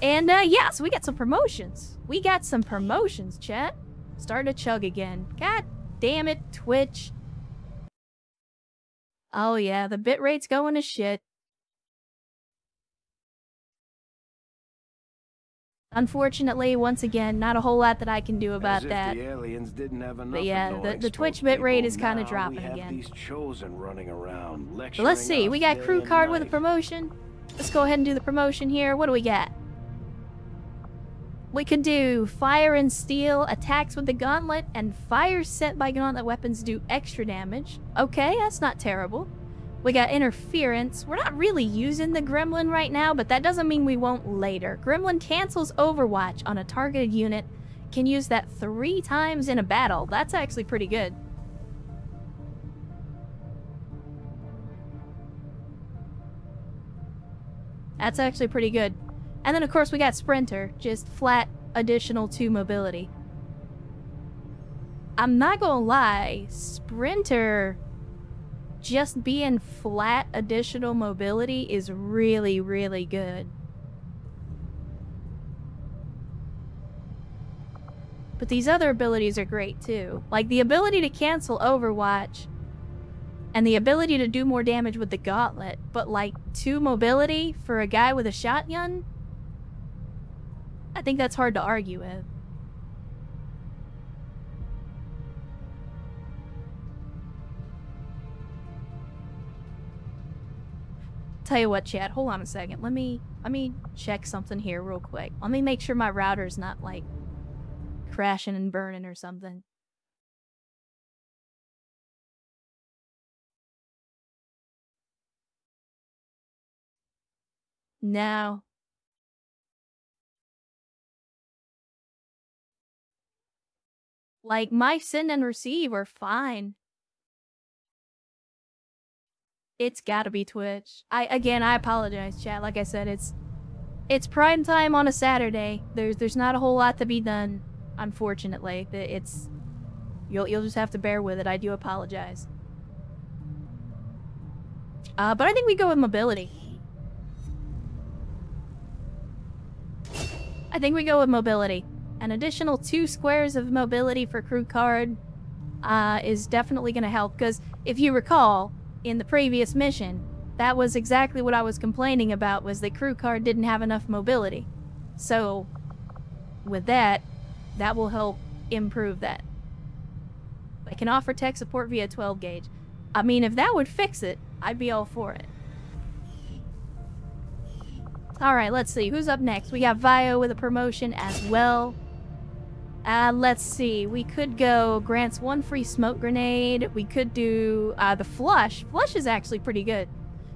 And uh, yeah, so we got some promotions. We got some promotions, chat. Starting to chug again. God damn it, Twitch. Oh yeah, the bitrate's going to shit. Unfortunately, once again, not a whole lot that I can do about that. The aliens didn't have enough But yeah, the, the Twitch bitrate is kind of dropping we have again. These chosen running around, let's see, we got crew card with a promotion. Let's go ahead and do the promotion here. What do we got? We could do fire and steel, attacks with the gauntlet, and fire set by gauntlet weapons do extra damage. Okay, that's not terrible. We got interference. We're not really using the gremlin right now, but that doesn't mean we won't later. Gremlin cancels overwatch on a targeted unit. Can use that three times in a battle. That's actually pretty good. That's actually pretty good. And then, of course, we got Sprinter, just flat additional 2 mobility. I'm not gonna lie, Sprinter just being flat additional mobility is really, really good. But these other abilities are great too. Like the ability to cancel Overwatch and the ability to do more damage with the gauntlet, but like two mobility for a guy with a shotgun? I think that's hard to argue with. Tell you what, Chad, hold on a second. Let me let me check something here real quick. Let me make sure my router's not like crashing and burning or something. No. Like my send and receive are fine. It's gotta be Twitch. I again I apologize, chat. Like I said, it's it's prime time on a Saturday. There's there's not a whole lot to be done, unfortunately. It's you'll you'll just have to bear with it. I do apologize. Uh, but I think we go with mobility. I think we go with mobility. An additional two squares of mobility for crew card uh, is definitely going to help because if you recall, in the previous mission, that was exactly what I was complaining about was the crew card didn't have enough mobility. So, with that, that will help improve that. I can offer tech support via 12 gauge. I mean, if that would fix it, I'd be all for it. Alright, let's see. Who's up next? We got Vio with a promotion as well. Uh, let's see. We could go grants one free smoke grenade. We could do uh, the flush. Flush is actually pretty good.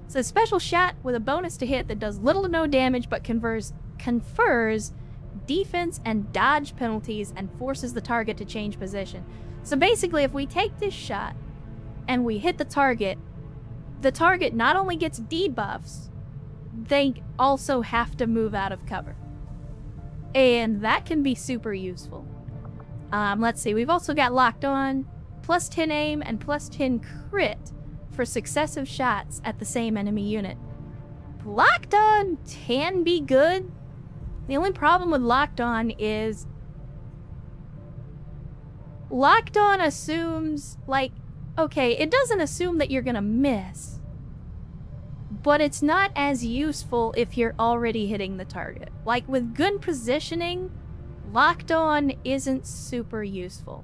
It's a special shot with a bonus to hit that does little to no damage but confers confers defense and dodge penalties and forces the target to change position. So basically, if we take this shot and we hit the target, the target not only gets debuffs, they also have to move out of cover. And that can be super useful. Um, let's see, we've also got locked on, plus 10 aim and plus 10 crit for successive shots at the same enemy unit. Locked on can be good. The only problem with locked on is locked on assumes, like, okay, it doesn't assume that you're gonna miss but it's not as useful if you're already hitting the target. Like with good positioning, locked on isn't super useful.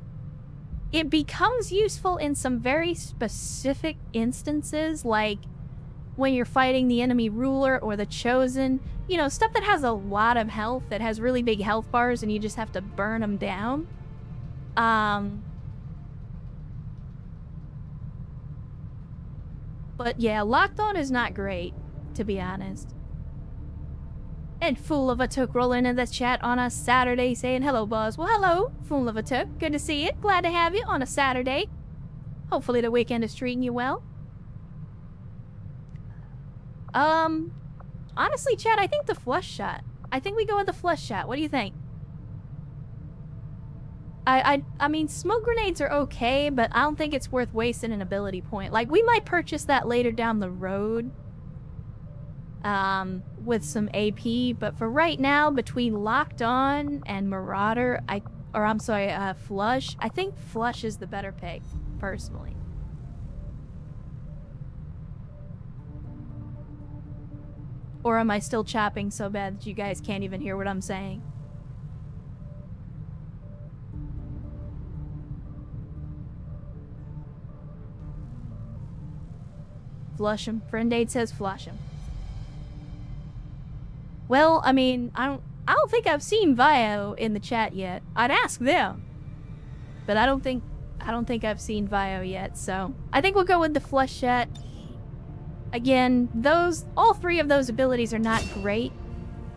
It becomes useful in some very specific instances, like when you're fighting the enemy ruler or the chosen, you know, stuff that has a lot of health, that has really big health bars, and you just have to burn them down. Um, But yeah, locked on is not great, to be honest. And Fool of a Took rolling in the chat on a Saturday saying hello, Buzz. Well, hello, Fool of a Took. Good to see you. Glad to have you on a Saturday. Hopefully the weekend is treating you well. Um, honestly, Chad, I think the flush shot. I think we go with the flush shot. What do you think? I, I I mean, smoke grenades are okay, but I don't think it's worth wasting an ability point. Like, we might purchase that later down the road. Um, with some AP. But for right now, between Locked On and Marauder, I or I'm sorry, uh, Flush, I think Flush is the better pick, personally. Or am I still chopping so bad that you guys can't even hear what I'm saying? Flush him. Friend aid says flush him. Well, I mean, I don't I don't think I've seen Vio in the chat yet. I'd ask them. But I don't think I don't think I've seen Vio yet, so I think we'll go with the flush chat. Again, those all three of those abilities are not great,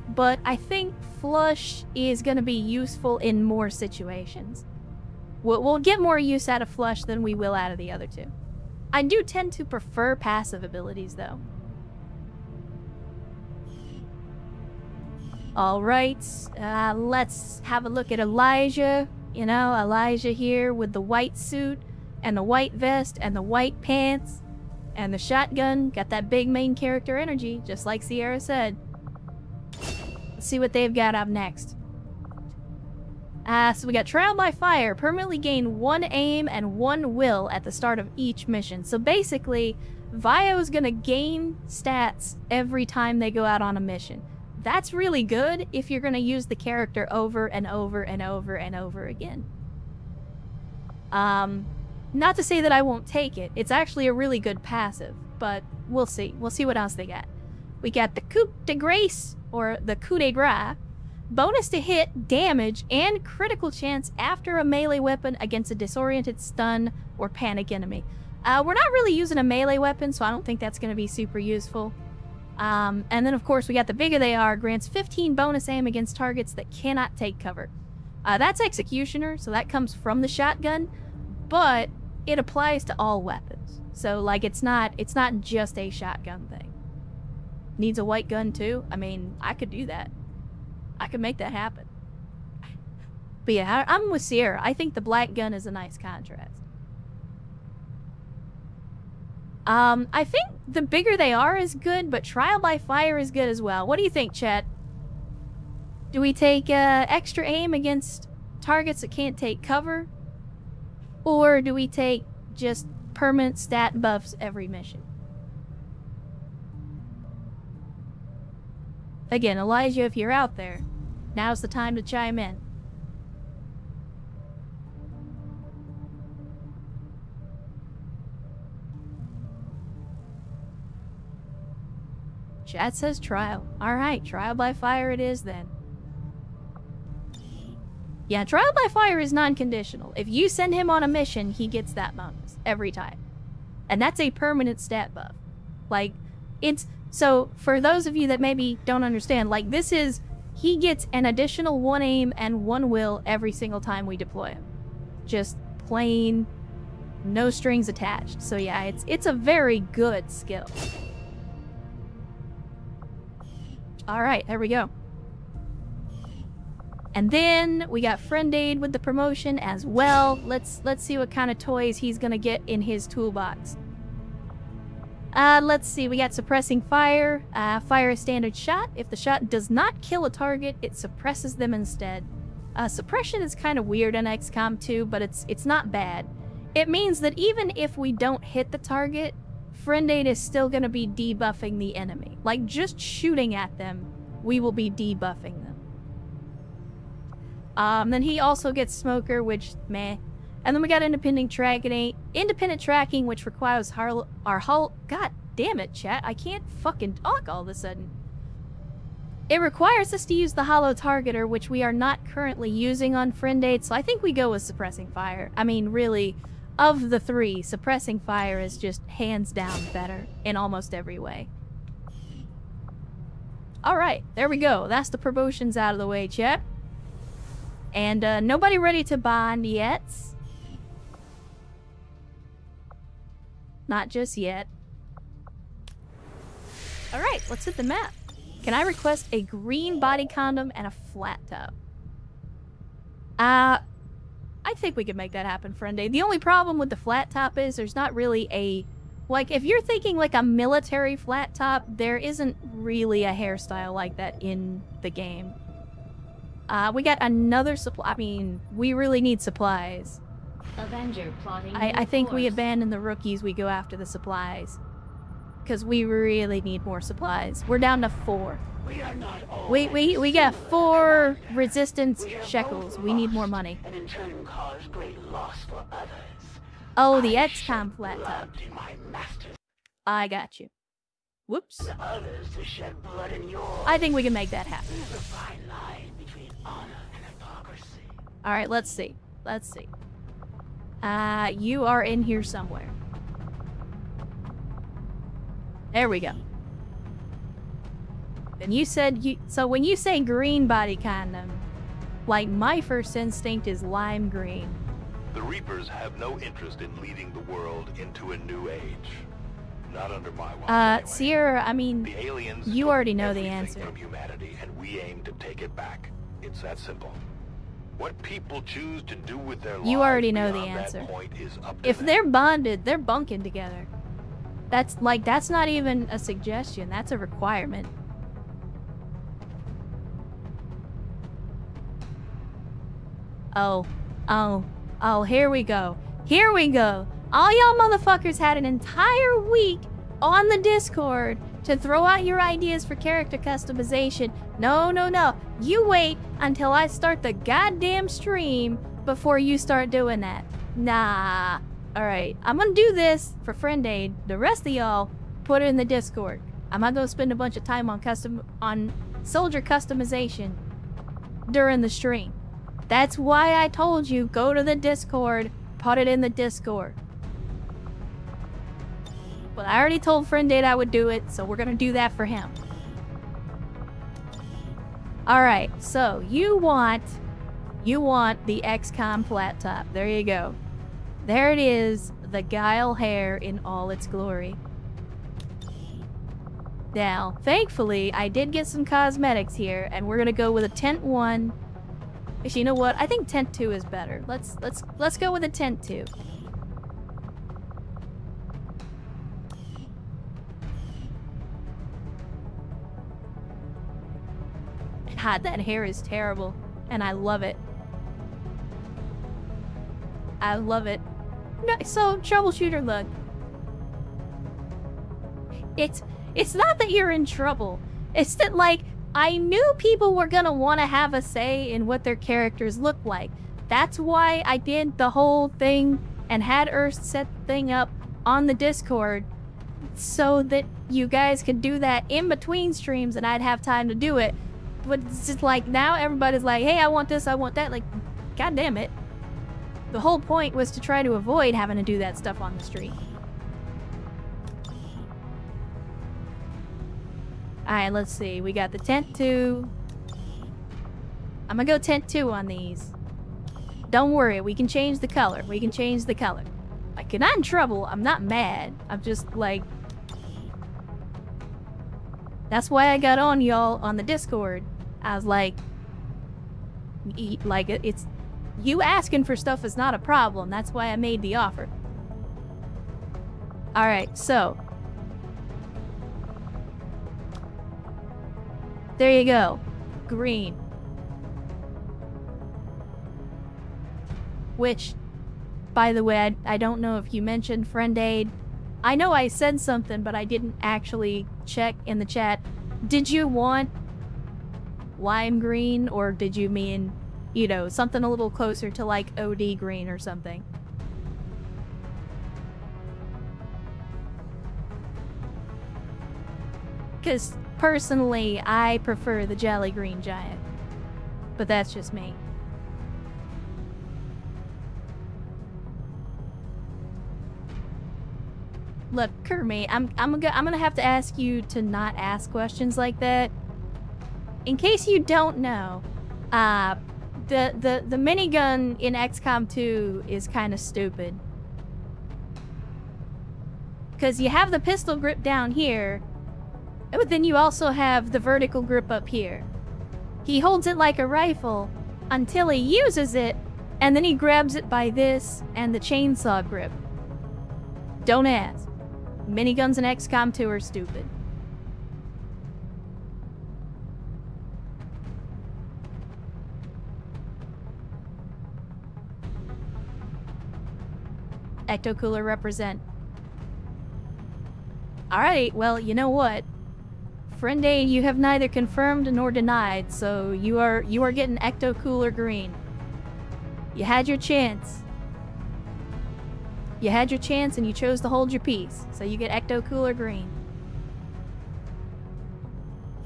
but I think flush is going to be useful in more situations. We'll, we'll get more use out of flush than we will out of the other two. I do tend to prefer passive abilities, though. Alright, uh, let's have a look at Elijah. You know, Elijah here with the white suit, and the white vest, and the white pants, and the shotgun. Got that big main character energy, just like Sierra said. Let's see what they've got up next. Uh, so we got Trial by Fire. Permanently gain one aim and one will at the start of each mission. So basically, Vio is gonna gain stats every time they go out on a mission. That's really good if you're gonna use the character over and over and over and over again. Um, not to say that I won't take it. It's actually a really good passive, but we'll see. We'll see what else they got. We got the coup de grace, or the coup de grace, bonus to hit, damage, and critical chance after a melee weapon against a disoriented, stun, or panic enemy. Uh, we're not really using a melee weapon, so I don't think that's going to be super useful. Um, and then, of course, we got the bigger they are, grants 15 bonus aim against targets that cannot take cover. Uh, that's Executioner, so that comes from the shotgun, but it applies to all weapons. So, like, it's not it's not just a shotgun thing. Needs a white gun too. I mean, I could do that. I could make that happen. But yeah, I'm with Sierra. I think the black gun is a nice contrast. Um, I think the bigger they are is good, but trial by fire is good as well. What do you think, Chet? Do we take uh, extra aim against targets that can't take cover? Or do we take just permanent stat buffs every mission? Again, Elijah, if you're out there, now's the time to chime in. Chat says trial. Alright, trial by fire it is then. Yeah, trial by fire is non-conditional. If you send him on a mission, he gets that bonus every time. And that's a permanent stat buff. Like, it's... So, for those of you that maybe don't understand, like, this is... He gets an additional one aim and one will every single time we deploy him. Just plain, no strings attached. So yeah, it's it's a very good skill. Alright, there we go. And then we got Friend Aid with the promotion as well. Let's let's see what kind of toys he's gonna get in his toolbox. Uh, let's see, we got Suppressing Fire. Uh, fire a standard shot. If the shot does not kill a target, it suppresses them instead. Uh, suppression is kind of weird in XCOM 2, but it's it's not bad. It means that even if we don't hit the target, Friend Aid is still going to be debuffing the enemy. Like, just shooting at them, we will be debuffing them. Um, then he also gets Smoker, which, meh. And then we got Independent Tracking, Independent Tracking, which requires our, our hull... God damn it, chat. I can't fucking talk all of a sudden. It requires us to use the Holotargeter, which we are not currently using on Friend Aid, so I think we go with Suppressing Fire. I mean, really, of the three, suppressing fire is just hands down better in almost every way. Alright, there we go. That's the promotions out of the way, chat. And uh, nobody ready to bond yet. Not just yet. Alright, let's hit the map. Can I request a green body condom and a flat top? Uh, I think we could make that happen, Friend The only problem with the flat top is there's not really a Like, if you're thinking like a military flat top, there isn't really a hairstyle like that in the game. Uh, we got another supply. I mean, we really need supplies. Avenger plotting. I, I think we abandon the rookies, we go after the supplies. Because we really need more supplies. We're down to four. We are not We, we, we got four resistance shekels. We need more money. and in turn cause great loss for others. Oh, the XCOM shed flat top. blood in my master's I got you. Whoops. others to shed blood in yours. I think we can make that happen. A fine line between honor and hypocrisy. Alright, let's see. Let's see. Uh, you are in here somewhere. There we go. And you said you. So when you say green body condom, like my first instinct is lime green. The Reapers have no interest in leading the world into a new age. Not under my watch. Uh, anyway. Sierra, I mean, The aliens you already know the answer. from humanity, and we aim to take it back. It's that simple. What people choose to do with their You lives already know the answer. point is up to if them. they're bonded, they're bunking together. That's like that's not even a suggestion. That's a requirement. Oh, oh, oh, here we go. Here we go. All y'all motherfuckers had an entire week on the Discord to throw out your ideas for character customization. No, no, no. You wait until I start the goddamn stream before you start doing that. Nah. Alright, I'm gonna do this for friend aid. The rest of y'all, put it in the Discord. I'm not gonna spend a bunch of time on custom on soldier customization during the stream. That's why I told you go to the Discord, put it in the Discord. But I already told friend Date I would do it, so we're gonna do that for him. Alright, so you want you want the XCOM flat top. There you go. There it is, the Guile hair in all its glory. Now, thankfully, I did get some cosmetics here, and we're gonna go with a tent one. Actually, you know what? I think tent two is better. Let's let's let's go with a tent two. God, that hair is terrible, and I love it. I love it. No, so troubleshooter, look. It's it's not that you're in trouble. It's that like I knew people were gonna want to have a say in what their characters look like. That's why I did the whole thing and had Earth set the thing up on the Discord so that you guys could do that in between streams and I'd have time to do it. But it's just like now everybody's like, hey, I want this, I want that. Like, god damn it. The whole point was to try to avoid having to do that stuff on the street. Alright, let's see. We got the tent two. I'm gonna go tent two on these. Don't worry, we can change the color. We can change the color. Like, you're not in trouble. I'm not mad. I'm just like. That's why I got on y'all on the Discord. I was like, like it's you asking for stuff is not a problem. That's why I made the offer. All right, so there you go, green. Which, by the way, I, I don't know if you mentioned friend aid. I know I said something, but I didn't actually check in the chat. Did you want lime green, or did you mean, you know, something a little closer to like OD green or something? Because personally, I prefer the Jolly Green Giant. But that's just me. Look, Kermit, I'm I'm gonna I'm gonna have to ask you to not ask questions like that. In case you don't know, uh, the the the minigun in XCOM 2 is kind of stupid. Cause you have the pistol grip down here, but then you also have the vertical grip up here. He holds it like a rifle until he uses it, and then he grabs it by this and the chainsaw grip. Don't ask. miniguns in XCOM 2 are stupid. Ecto Cooler represent. Alright, well, you know what? Friend A, you have neither confirmed nor denied, so you are you are getting Ecto Cooler Green. You had your chance. You had your chance and you chose to hold your peace, so you get Ecto Cooler Green.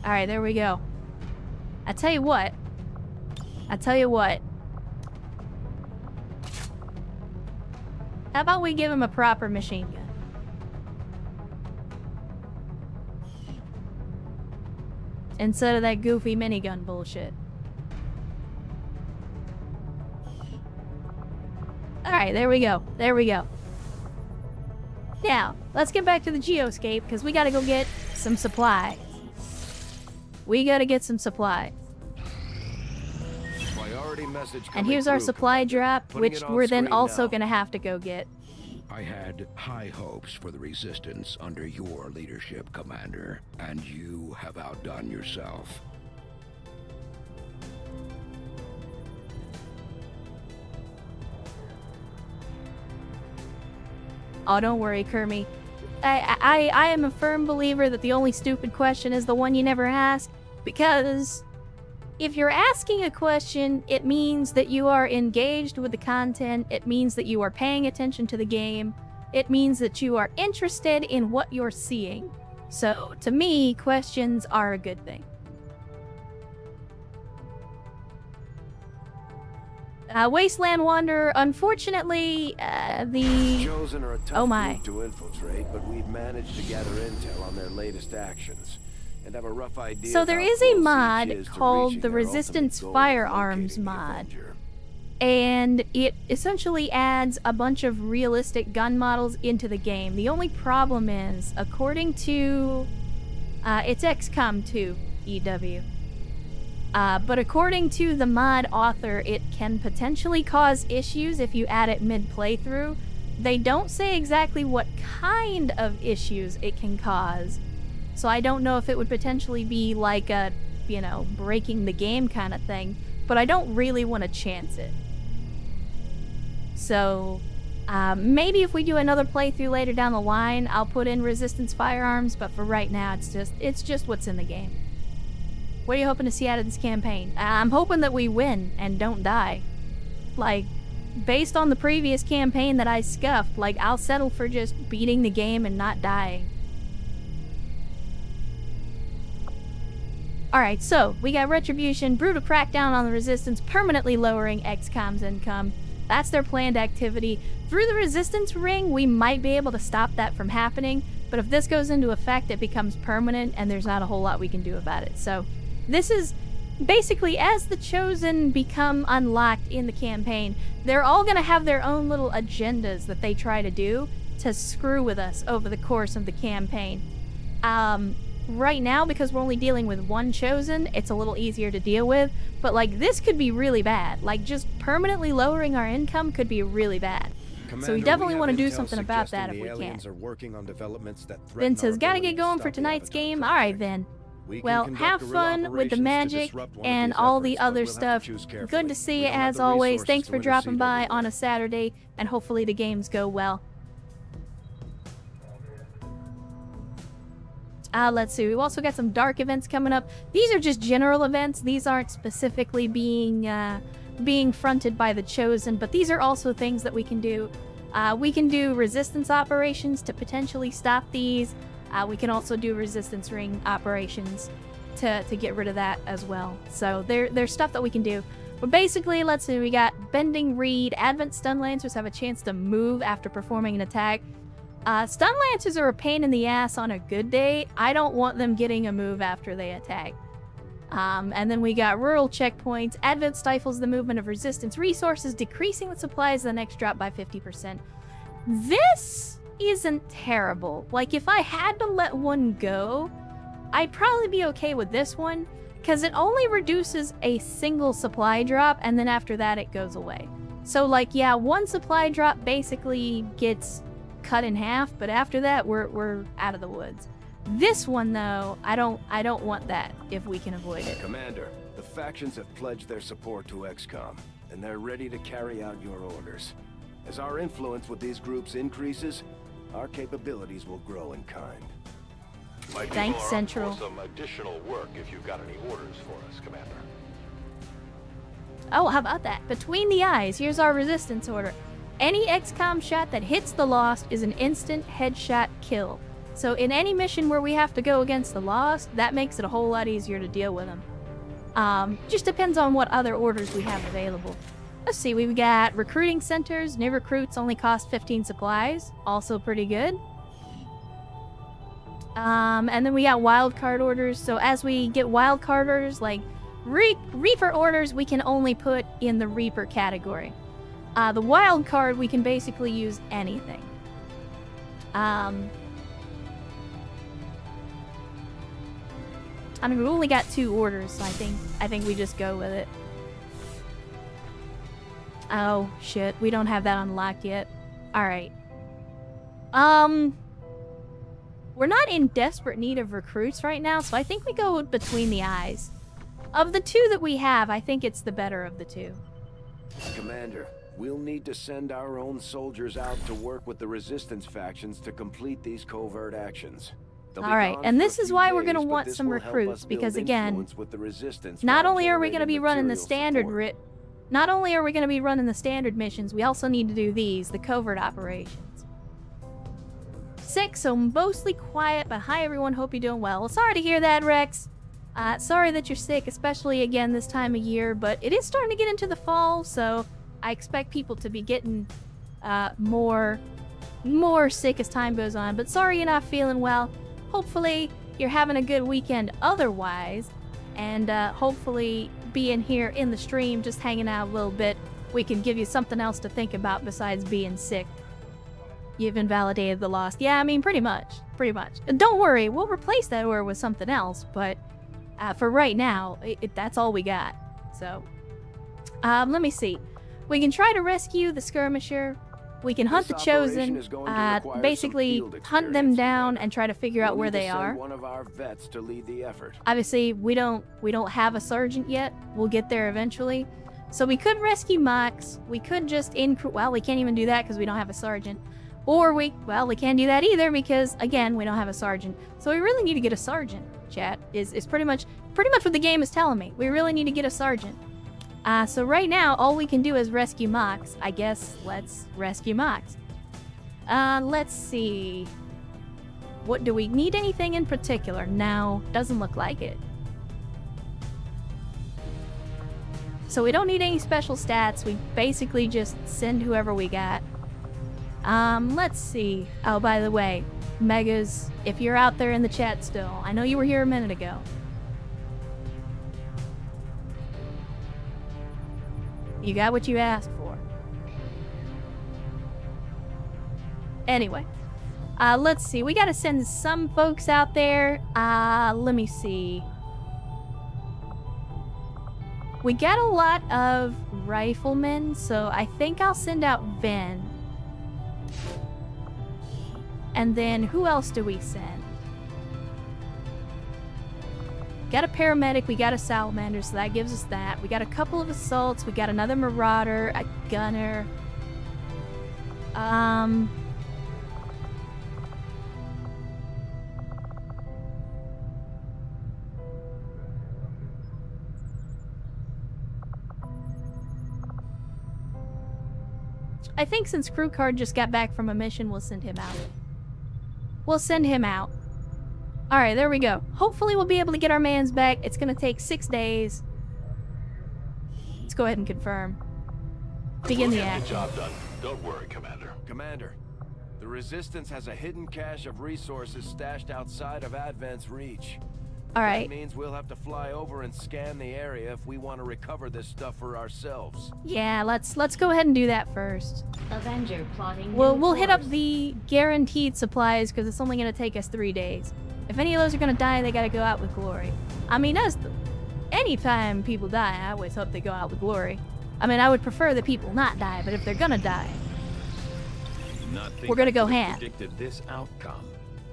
Alright, there we go. I tell you what. I tell you what. How about we give him a proper machine gun? Instead of that goofy minigun bullshit. Alright, there we go. There we go. Now, let's get back to the geoscape because we gotta go get some supplies. We gotta get some supplies. Message And here's our through, supply drop, Putting which we're then also now. gonna have to go get. I had high hopes for the Resistance under your leadership, Commander, and you have outdone yourself. Oh, don't worry, Kermie. I, I, I am a firm believer that the only stupid question is the one you never ask, because if you're asking a question, it means that you are engaged with the content, it means that you are paying attention to the game, it means that you are interested in what you're seeing. So, to me, questions are a good thing. Uh, Wasteland Wanderer, unfortunately, uh, the. Chosen are a tough Oh my. to infiltrate, but we've managed to gather intel on their latest actions and have a rough idea. So there is a mod is called the Resistance Firearms mod. And it essentially adds a bunch of realistic gun models into the game. The only problem is, according to uh, it's XCOM 2 EW, uh, but according to the mod author, it can potentially cause issues if you add it mid playthrough. They don't say exactly what kind of issues it can cause, so I don't know if it would potentially be like a, you know, breaking the game kind of thing. But I don't really want to chance it. So, um, maybe if we do another playthrough later down the line, I'll put in resistance firearms. But for right now, it's just it's just what's in the game. What are you hoping to see out of this campaign? I'm hoping that we win and don't die. Like, based on the previous campaign that I scuffed, like I'll settle for just beating the game and not dying. Alright, so we got Retribution, brutal crackdown on the Resistance, permanently lowering XCOM's income. That's their planned activity. Through the Resistance ring, we might be able to stop that from happening, but if this goes into effect, it becomes permanent, and there's not a whole lot we can do about it. So, this is basically as the Chosen become unlocked in the campaign, they're all going to have their own little agendas that they try to do to screw with us over the course of the campaign. Um, right now, because we're only dealing with one chosen, it's a little easier to deal with. But like this could be really bad. Like just permanently lowering our income could be really bad. so we definitely want to do something about that if we can. Are working on developments that Vin says, gotta get going for tonight's game. All right, Vin. Well, have fun with the magic and all the other stuff. Good to see you as always. Thanks for dropping by on a Saturday, and hopefully the games go well. Uh, let's see. We've also got some dark events coming up. These are just general events. These aren't specifically being uh, being fronted by the chosen, but these are also things that we can do. Uh, we can do resistance operations to potentially stop these. Uh, we can also do resistance ring operations to, to get rid of that as well. So there, there's stuff that we can do. But basically, let's see, we got Bending Reed. Advent Stun Lancers have a chance to move after performing an attack. Uh, stun Lancers are a pain in the ass on a good day. I don't want them getting a move after they attack. Um, and then we got rural checkpoints. Advent stifles the movement of resistance resources, decreasing the supplies the next drop by 50%. This isn't terrible. Like, if I had to let one go, I'd probably be okay with this one, because it only reduces a single supply drop, and then after that, it goes away. So, like, yeah, one supply drop basically gets cut in half, but after that, we're we're out of the woods. This one though, I don't I don't want that if we can avoid it. Commander, the factions have pledged their support to XCOM, and they're ready to carry out your orders. As our influence with these groups increases, our capabilities will grow in kind. My people Thanks, are Central. For some additional work if you've got any orders for us, Commander. Oh, how about that? Between the eyes, here's our resistance order. Any XCOM shot that hits the Lost is an instant headshot kill. So in any mission where we have to go against the Lost, that makes it a whole lot easier to deal with them. Um, just depends on what other orders we have available. Let's see, we've got recruiting centers. New recruits only cost 15 supplies. Also pretty good. Um, and then we got wild card orders. So as we get wild card orders, like Re- Reaper orders, we can only put in the Reaper category. Uh, the wild card, we can basically use anything. Um, I mean, we've only got two orders, so I think I think we just go with it. Oh shit, we don't have that unlocked yet. All right. Um, we're not in desperate need of recruits right now, so I think we go between the eyes. Of the two that we have, I think it's the better of the two. Commander, we'll need to send our own soldiers out to work with the resistance factions to complete these covert actions. They'll All right, and this is why we're gonna want some recruits, because again, with the resistance Not only are we going to be running the standard not only are we going to be running the standard missions, we also need to do these, the covert operations. Sick, so mostly quiet, but hi everyone, hope you're doing well. Well, sorry to hear that, Rex. Uh, sorry that you're sick, especially again this time of year, but it is starting to get into the fall, so I expect people to be getting uh, more more sick as time goes on. But sorry you're not feeling well. Hopefully you're having a good weekend otherwise, and uh, hopefully being here in the stream, just hanging out a little bit, we can give you something else to think about besides being sick. You've invalidated the lost. Yeah, I mean, pretty much. Pretty much. Don't worry, we'll replace that order with something else, but uh, for right now, it, it, that's all we got. So, um, let me see. We can try to rescue the skirmisher. We can hunt This the chosen. Uh, basically, hunt them down and try to figure out We'll where they are. One of our vets to lead the effort. Obviously, we don't we don't have a sergeant yet. We'll get there eventually. So we could rescue Mox. We could just increase. Well, we can't even do that because we don't have a sergeant. Or we well, we can't do that either because again, we don't have a sergeant. So we really need to get a sergeant. Chat is is pretty much pretty much what the game is telling me. We really need to get a sergeant. Uh, so right now, all we can do is rescue Mox. I guess let's rescue Mox. Uh, let's see. What do we need anything in particular? No, doesn't look like it. So we don't need any special stats. We basically just send whoever we got. Um, let's see. Oh, by the way, Megas, if you're out there in the chat still, I know you were here a minute ago. You got what you asked for. Anyway, uh, let's see. We gotta send some folks out there. Uh, let me see. We got a lot of riflemen, so I think I'll send out Vin. And then who else do we send? Got a paramedic, we got a salamander, so that gives us that. We got a couple of assaults, we got another marauder, a gunner. Um, I think since Crew Card just got back from a mission, we'll send him out. We'll send him out. Alright, there we go. Hopefully we'll be able to get our mans back. It's gonna take six days. Let's go ahead and confirm. Begin we'll the get action. the job done. Don't worry, Commander. Commander, the Resistance has a hidden cache of resources stashed outside of Advent's reach. Alright. That means we'll have to fly over and scan the area if we want to recover this stuff for ourselves. Yeah, let's let's go ahead and do that first. Avenger plotting. We'll new we'll hit up the guaranteed supplies because it's only gonna take us three days. If any of those are gonna die, they gotta go out with glory. I mean, as the, anytime people die, I always hope they go out with glory. I mean, I would prefer that people not die, but if they're gonna die, We're gonna go ham. Predicted this outcome,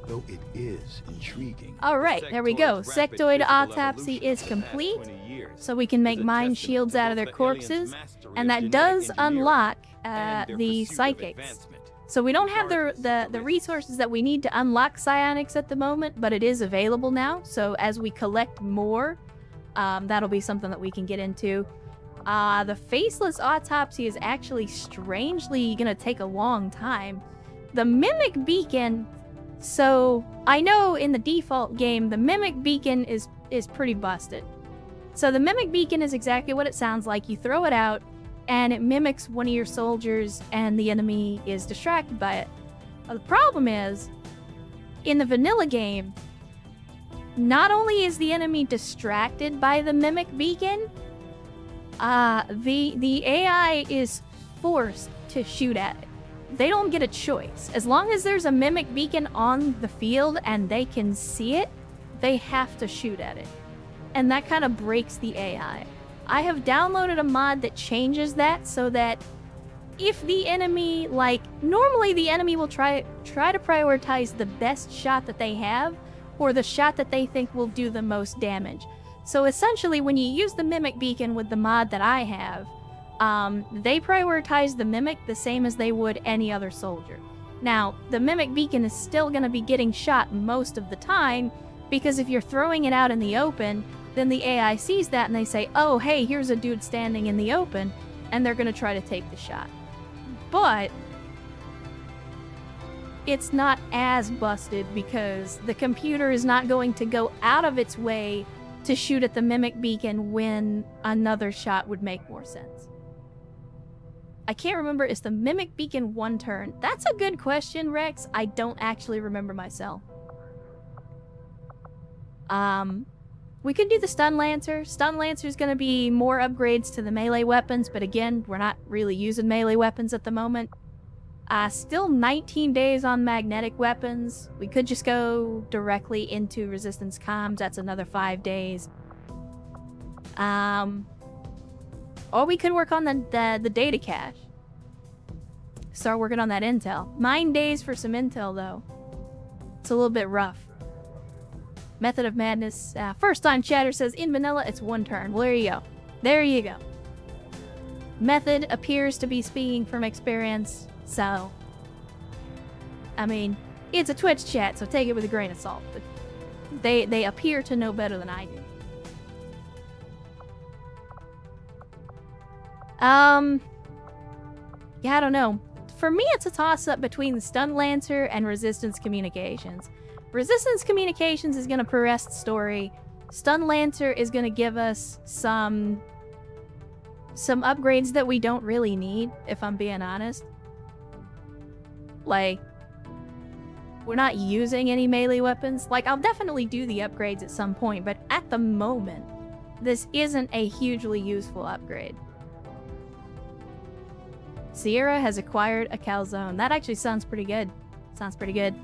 though it is intriguing. All right, there we go. Sectoid autopsy is the complete, so we can make mind shields out of their corpses, and that does unlock uh, the psychics. So we don't have the, the the the resources that we need to unlock psionics at the moment, but it is available now. So as we collect more, um, that'll be something that we can get into. Uh, the faceless autopsy is actually strangely gonna take a long time. The mimic beacon. So I know in the default game, the mimic beacon is is pretty busted. So the mimic beacon is exactly what it sounds like. You throw it out, and it mimics one of your soldiers, and the enemy is distracted by it. But the problem is, in the vanilla game, not only is the enemy distracted by the mimic beacon, uh, the the AI is forced to shoot at it. They don't get a choice. As long as there's a mimic beacon on the field and they can see it, they have to shoot at it. And that kind of breaks the AI. I have downloaded a mod that changes that so that if the enemy like normally the enemy will try try to prioritize the best shot that they have or the shot that they think will do the most damage. So essentially when you use the mimic beacon with the mod that I have, um, they prioritize the mimic the same as they would any other soldier. Now, the mimic beacon is still going to be getting shot most of the time because if you're throwing it out in the open, then the AI sees that and they say, oh, hey, here's a dude standing in the open, and they're going to try to take the shot. But it's not as busted because the computer is not going to go out of its way to shoot at the mimic beacon when another shot would make more sense. I can't remember, is the mimic beacon one turn? That's a good question, Rex. I don't actually remember myself. Um, we could do the stun lancer. Stun lancer is going to be more upgrades to the melee weapons, but again, we're not really using melee weapons at the moment. Uh, still 19 days on magnetic weapons. We could just go directly into resistance comms. That's another five days. Um, or we could work on the, the, the data cache. Start working on that intel. Nine days for some intel, though. It's a little bit rough. Method of Madness. Uh, first time chatter says in vanilla it's one turn. Well, there you go. There you go. Method appears to be speaking from experience, so. I mean, it's a Twitch chat, so take it with a grain of salt. But they they appear to know better than I do. Um. Yeah, I don't know. For me, it's a toss up between the Stun Lancer and Resistance Communications. Resistance Communications is going to progress the story. Stun Lancer is going to give us some some upgrades that we don't really need, if I'm being honest. Like, we're not using any melee weapons. Like, I'll definitely do the upgrades at some point, but at the moment, this isn't a hugely useful upgrade. Sierra has acquired a calzone. That actually sounds pretty good. Sounds pretty good.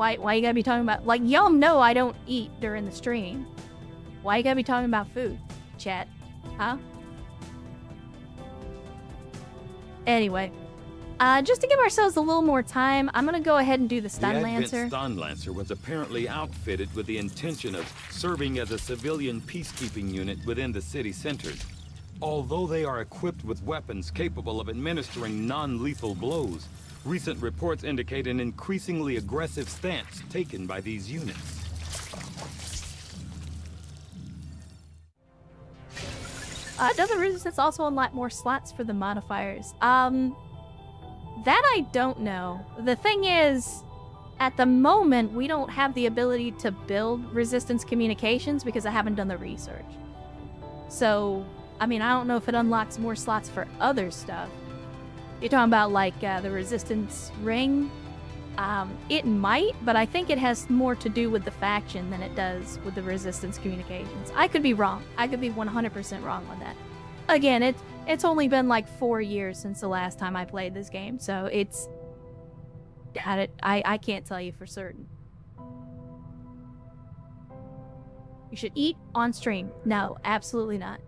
Why, why you gotta be talking about... Like, y'all know I don't eat during the stream. Why you gotta be talking about food, chat? Huh? Anyway, uh, just to give ourselves a little more time, I'm gonna go ahead and do the Stun the Lancer. Advent Stun Lancer was apparently outfitted with the intention of serving as a civilian peacekeeping unit within the city centers. Although they are equipped with weapons capable of administering non-lethal blows, recent reports indicate an increasingly aggressive stance taken by these units. Uh, does the resistance also unlock more slots for the modifiers? Um, that I don't know. The thing is, at the moment, we don't have the ability to build resistance communications because I haven't done the research. So, I mean, I don't know if it unlocks more slots for other stuff. You're talking about like uh, the resistance ring. Um, it might, but I think it has more to do with the faction than it does with the resistance communications. I could be wrong. I could be 100% wrong on that. Again, it it's only been like four years since the last time I played this game, so it's I, I, I can't tell you for certain. You should eat on stream. No, absolutely not.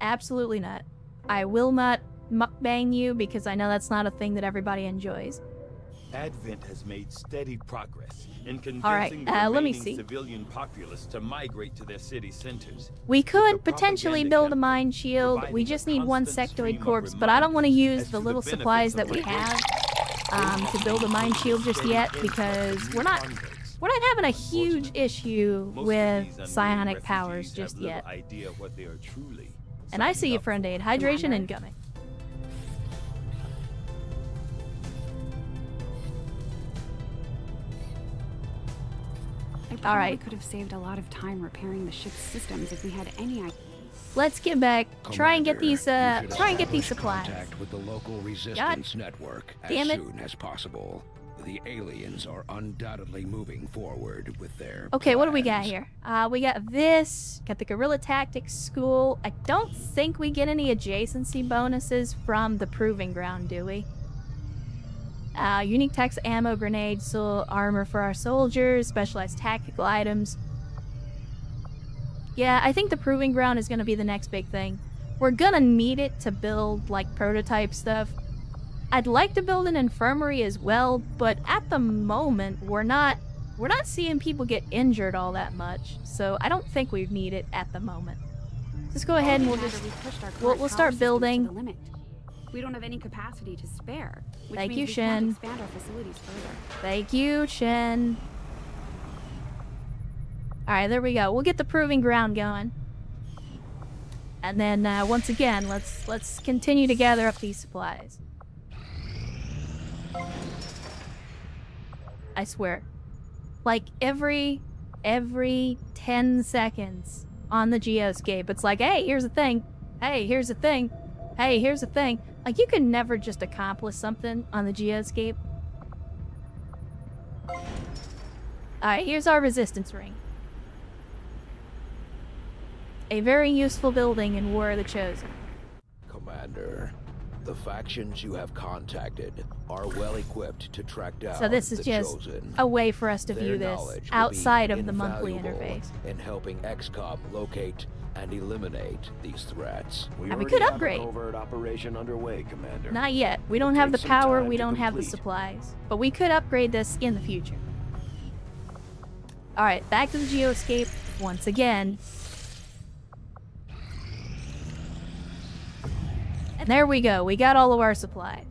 Absolutely not. I will not mukbang you because I know that's not a thing that everybody enjoys. Advent has made steady progress in convincing All right, the uh, let me remaining see. civilian populace to migrate to their city centers. We could potentially build a campaign mind shield. We just need one sectoid corpse, but I don't want to use the little the supplies that we have um, to build a mind shield just yet because we're not we're not having a huge issue with psionic powers just yet. idea what they are truly And I see you, up friend aid. Hydration Commander? incoming. I All probably could have saved a lot of time repairing the ship's systems if we had any idea. Let's get back. Try and get these. Uh, try and get these supplies. Contact with the local resistance network as damn it. soon as possible. The aliens are undoubtedly moving forward with their. Okay, what do we got here? Uh, we got this. Got the guerrilla tactics school. I don't think we get any adjacency bonuses from the proving ground, do we? Uh, unique tax ammo, grenades, so armor for our soldiers, specialized tactical items. Yeah, I think the proving ground is gonna be the next big thing. We're gonna need it to build like prototype stuff. I'd like to build an infirmary as well, but at the moment we're not we're not seeing people get injured all that much, so I don't think we need it at the moment. Let's go ahead and we'll just we'll- we'll start building. To the limit. We don't have any capacity to spare. Thank you. Can't expand our facilities further. Thank you, Shen. Alright, there we go. We'll get the proving ground going. And then uh, once again, let's let's continue to gather up these supplies. I swear. Like every every 10 seconds on the geoscape, it's like, hey, here's a thing. Hey, here's a thing. Hey, here's a thing. Like you can never just accomplish something on the geoscape. Alright, here's our resistance ring. A very useful building in War of the Chosen. Commander, the factions you have contacted are well equipped to track down So this is just chosen. a way for us to Their view this knowledge will be outside of the monthly interface. In helping XCOM locate and eliminate these threats. We we could have a upgrade. covert operation underway, Commander. Not yet. We don't have the power, we don't have the supplies. But we could upgrade this in the future. Alright, back to the geoscape once again. And there we go. We got all of our supplies.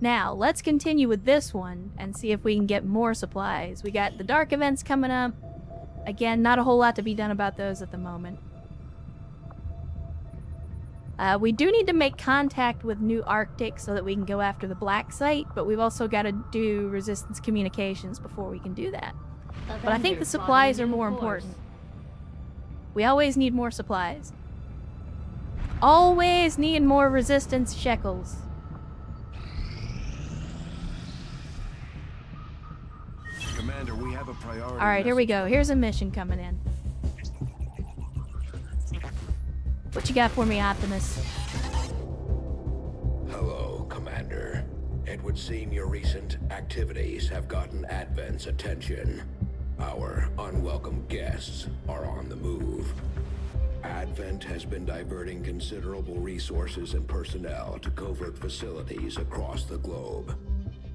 Now, let's continue with this one and see if we can get more supplies. We got the dark events coming up. Again, not a whole lot to be done about those at the moment. Uh, we do need to make contact with New Arctic so that we can go after the black site, but we've also got to do resistance communications before we can do that. But I think the supplies are more important. We always need more supplies. Always need more resistance shekels. Commander, we have a priority. Alright, here we go. Here's a mission coming in. What you got for me, Optimus? Hello, Commander. It would seem your recent activities have gotten Advent's attention. Our unwelcome guests are on the move. Advent has been diverting considerable resources and personnel to covert facilities across the globe.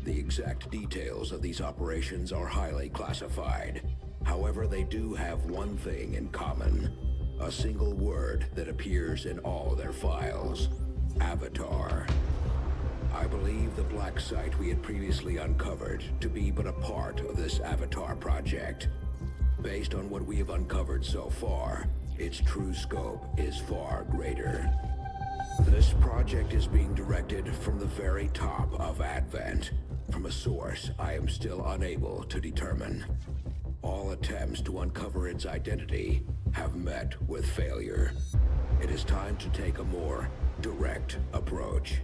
The exact details of these operations are highly classified. However, they do have one thing in common. A single word that appears in all their files. Avatar. I believe the black site we had previously uncovered to be but a part of this Avatar project. Based on what we have uncovered so far, its true scope is far greater. This project is being directed from the very top of Advent, from a source I am still unable to determine. All attempts to uncover its identity have met with failure. It is time to take a more direct approach.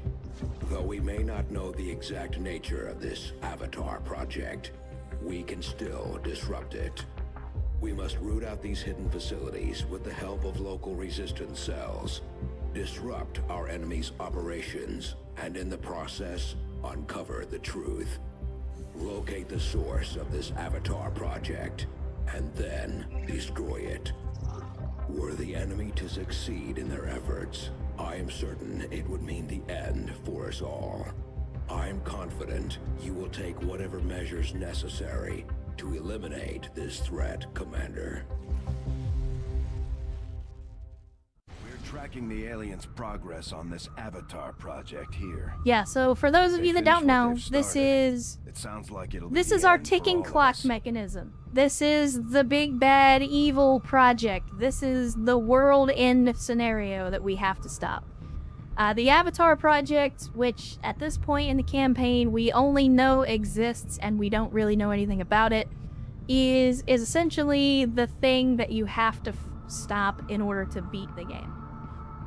Though we may not know the exact nature of this Avatar project, we can still disrupt it. We must root out these hidden facilities with the help of local resistance cells, disrupt our enemy's operations, and in the process, uncover the truth. Locate the source of this Avatar project, and then destroy it. Were the enemy to succeed in their efforts, I am certain it would mean the end for us all. I'm confident you will take whatever measures necessary to eliminate this threat, Commander. Tracking the aliens' progress on this Avatar project here. Yeah, so for those of They you that don't know, this is It sounds like it'll this is our ticking clock mechanism. This is the big bad evil project. This is the world end scenario that we have to stop. Uh, the Avatar project, which at this point in the campaign we only know exists and we don't really know anything about it, is is essentially the thing that you have to f- stop in order to beat the game.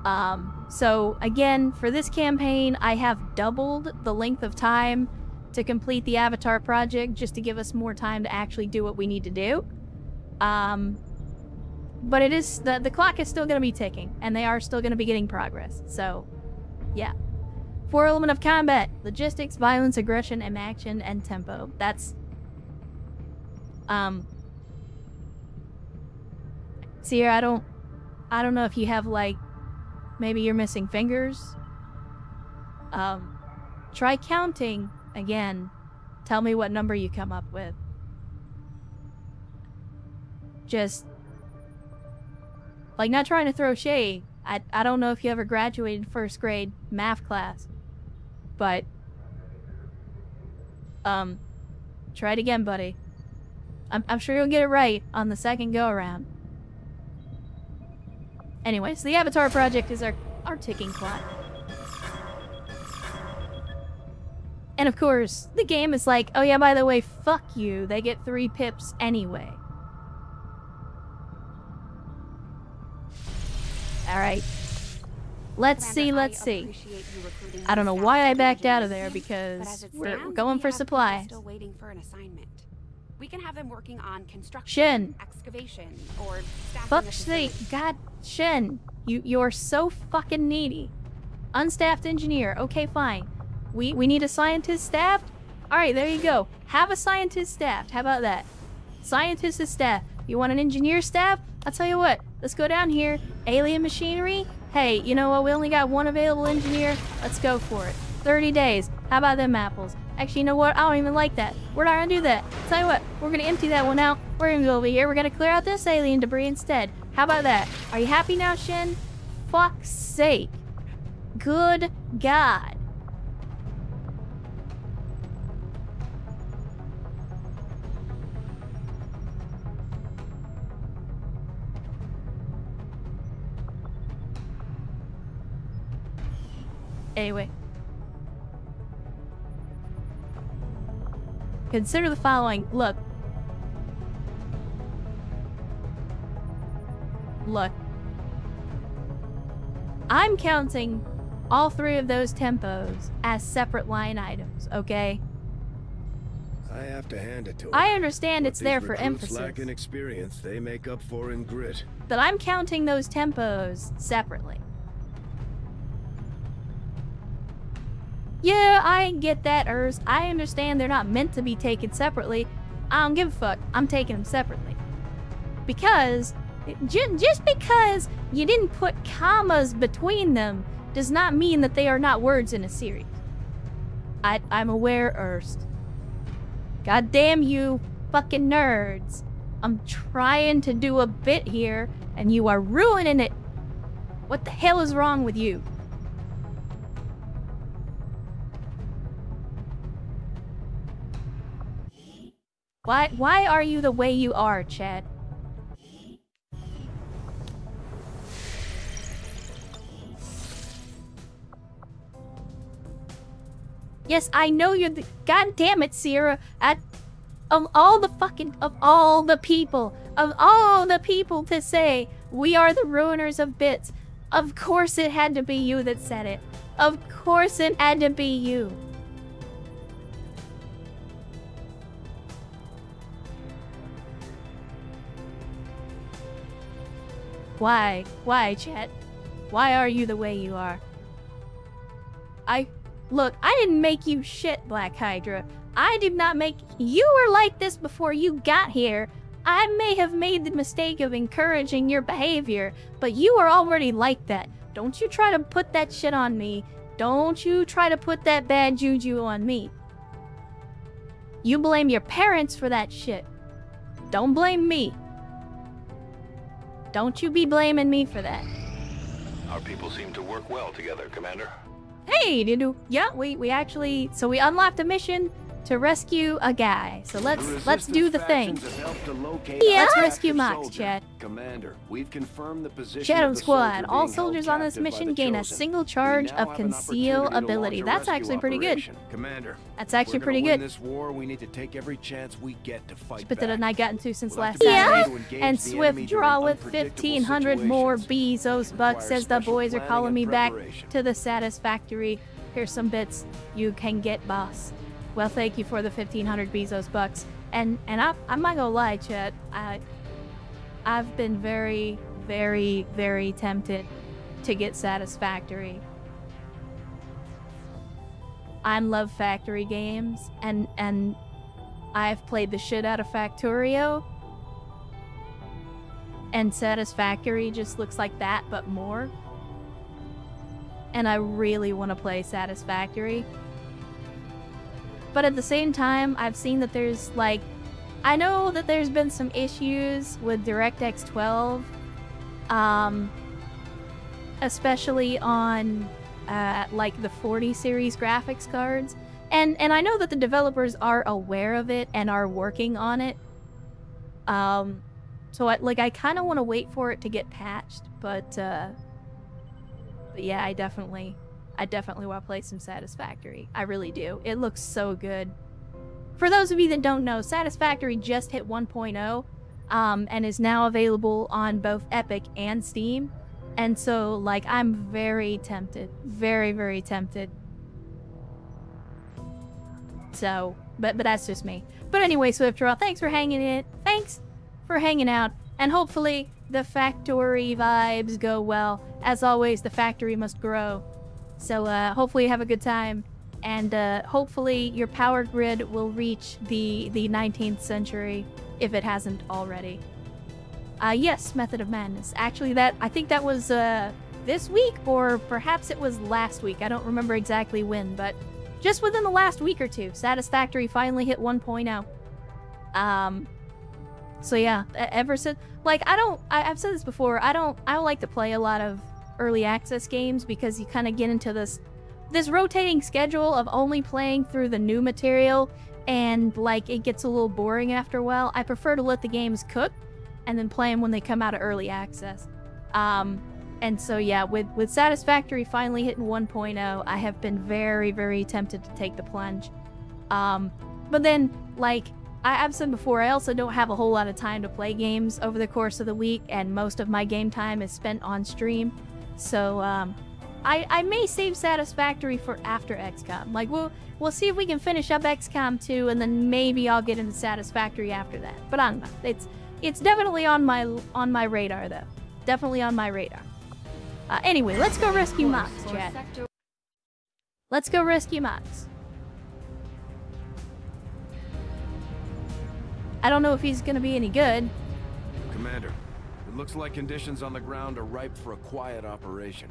Um, so again, for this campaign, I have doubled the length of time to complete the Avatar project just to give us more time to actually do what we need to do. Um, but it is the the clock is still going to be ticking, and they are still going to be getting progress. So, yeah. Four element of combat: logistics, violence, aggression, and action and tempo. That's um. Sierra, I don't, I don't know if you have like, maybe you're missing fingers. Um, try counting again. Tell me what number you come up with. Just like not trying to throw shade. I I don't know if you ever graduated first grade math class, but um, try it again, buddy. I'm I'm sure you'll get it right on the second go around. Anyways, the Avatar project is our our ticking clock. And of course, the game is like, oh yeah, by the way, fuck you. They get three pips anyway. Alright. Let's Commander, see, let's see. you recruiting I don't know why I backed out of there because it we're going for supplies. Still waiting for an assignment. We can have them working on construction, Shen. excavation, or the sake. God, Shen. You, you're so fucking needy. Unstaffed engineer. Okay, fine. We, we need a scientist staffed? Alright, there you go. Have a scientist staffed. How about that? Scientist is staffed. You want an engineer staff? I'll tell you what. Let's go down here. Alien machinery? Hey, you know what? We only got one available engineer. Let's go for it. 30 days. How about them apples? Actually, you know what? I don't even like that. We're not gonna do that. Tell you what, we're gonna empty that one out. We're gonna go over here. We're gonna clear out this alien debris instead. How about that? Are you happy now, Shen? Fuck's sake. Good God. Anyway. Consider the following. Look. Look. I'm counting all three of those tempos as separate line items, okay? I have to hand it to 'em. I understand it's there for emphasis. lack in experience, they make up for in grit. But I'm counting those tempos separately. Yeah, I get that, Urs. I understand they're not meant to be taken separately. I don't give a fuck. I'm taking them separately. Because, ju- just because you didn't put commas between them does not mean that they are not words in a series. I, I'm aware, Urs. God damn you, fucking nerds. I'm trying to do a bit here, and you are ruining it. What the hell is wrong with you? Why why are you the way you are, Chad? Yes, I know you're the God damn it, Sierra. At of all the fucking of all the people, of all the people to say we are the ruiners of bits. Of course it had to be you that said it. Of course it had to be you. Why? Why, Chet? Why are you the way you are? I look, I didn't make you shit, Black Hydra. I did not make you were like this before you got here. I may have made the mistake of encouraging your behavior, but you are already like that. Don't you try to put that shit on me. Don't you try to put that bad juju on me. You blame your parents for that shit. Don't blame me. Don't you be blaming me for that. Our people seem to work well together, Commander. Hey, did you? Yeah, we we actually so we unlocked a mission to rescue a guy. So let's let's do the thing. factions have helped to locate Yeah? Let's rescue Mox, soldier. Chad. Commander, we've confirmed the position Shadow of Squad. soldier All soldiers on this mission gain a single charge of conceal ability. That's actually pretty good. Commander, That's actually we're pretty gonna win good. this war, we need to take every chance we get to fight But that back. I got into since We'll last to be Saturday. ready to engage And Swift draw with 1,500 more situations. Bezos It bucks requires says the boys are calling me back to the Satisfactory. Here's some bits you can get, boss. Well, thank you for the 1,500 Bezos bucks. And and I, I'm not gonna lie, Chet. I I've been very, very, very tempted to get Satisfactory. I love factory games, and and I've played the shit out of Factorio. And Satisfactory just looks like that, but more. And I really want to play Satisfactory. But at the same time, I've seen that there's like. I know that there's been some issues with DirectX 12. Um, especially on uh, like the 40 series graphics cards. And and I know that the developers are aware of it and are working on it. Um, so I like I kind of want to wait for it to get patched, but uh, but yeah, I definitely I definitely want to play some Satisfactory. I really do. It looks so good. For those of you that don't know, Satisfactory just hit 1.0 um, and is now available on both Epic and Steam. And so, like, I'm very tempted. Very, very tempted. So, but but that's just me. But anyway, Swiftdraw, thanks for hanging in. Thanks for hanging out. And hopefully the factory vibes go well. As always, the factory must grow. So uh, hopefully you have a good time. And uh, hopefully your power grid will reach the, the 19th century if it hasn't already. Uh, yes, Method of Madness. Actually, that I think that was uh, this week, or perhaps it was last week. I don't remember exactly when, but just within the last week or two, Satisfactory finally hit 1.0. Um, so yeah, ever since, like, I don't, I, I've said this before. I don't, I don't like to play a lot of early access games because you kind of get into this, this rotating schedule of only playing through the new material, and like it gets a little boring after a while. I prefer to let the games cook and then play them when they come out of early access. Um, and so yeah, with with Satisfactory finally hitting 1.0, I have been very very tempted to take the plunge. Um, but then like I, I've said before, I also don't have a whole lot of time to play games over the course of the week, and most of my game time is spent on stream. So um, I I may save Satisfactory for after XCOM. Like we'll we'll see if we can finish up XCOM 2, and then maybe I'll get into Satisfactory after that. But I don't know. It's it's definitely on my on my radar though. Definitely on my radar. Uh, anyway, let's go rescue Mox, For Chad. Let's go rescue Mox. I don't know if he's gonna be any good. Commander, it looks like conditions on the ground are ripe for a quiet operation.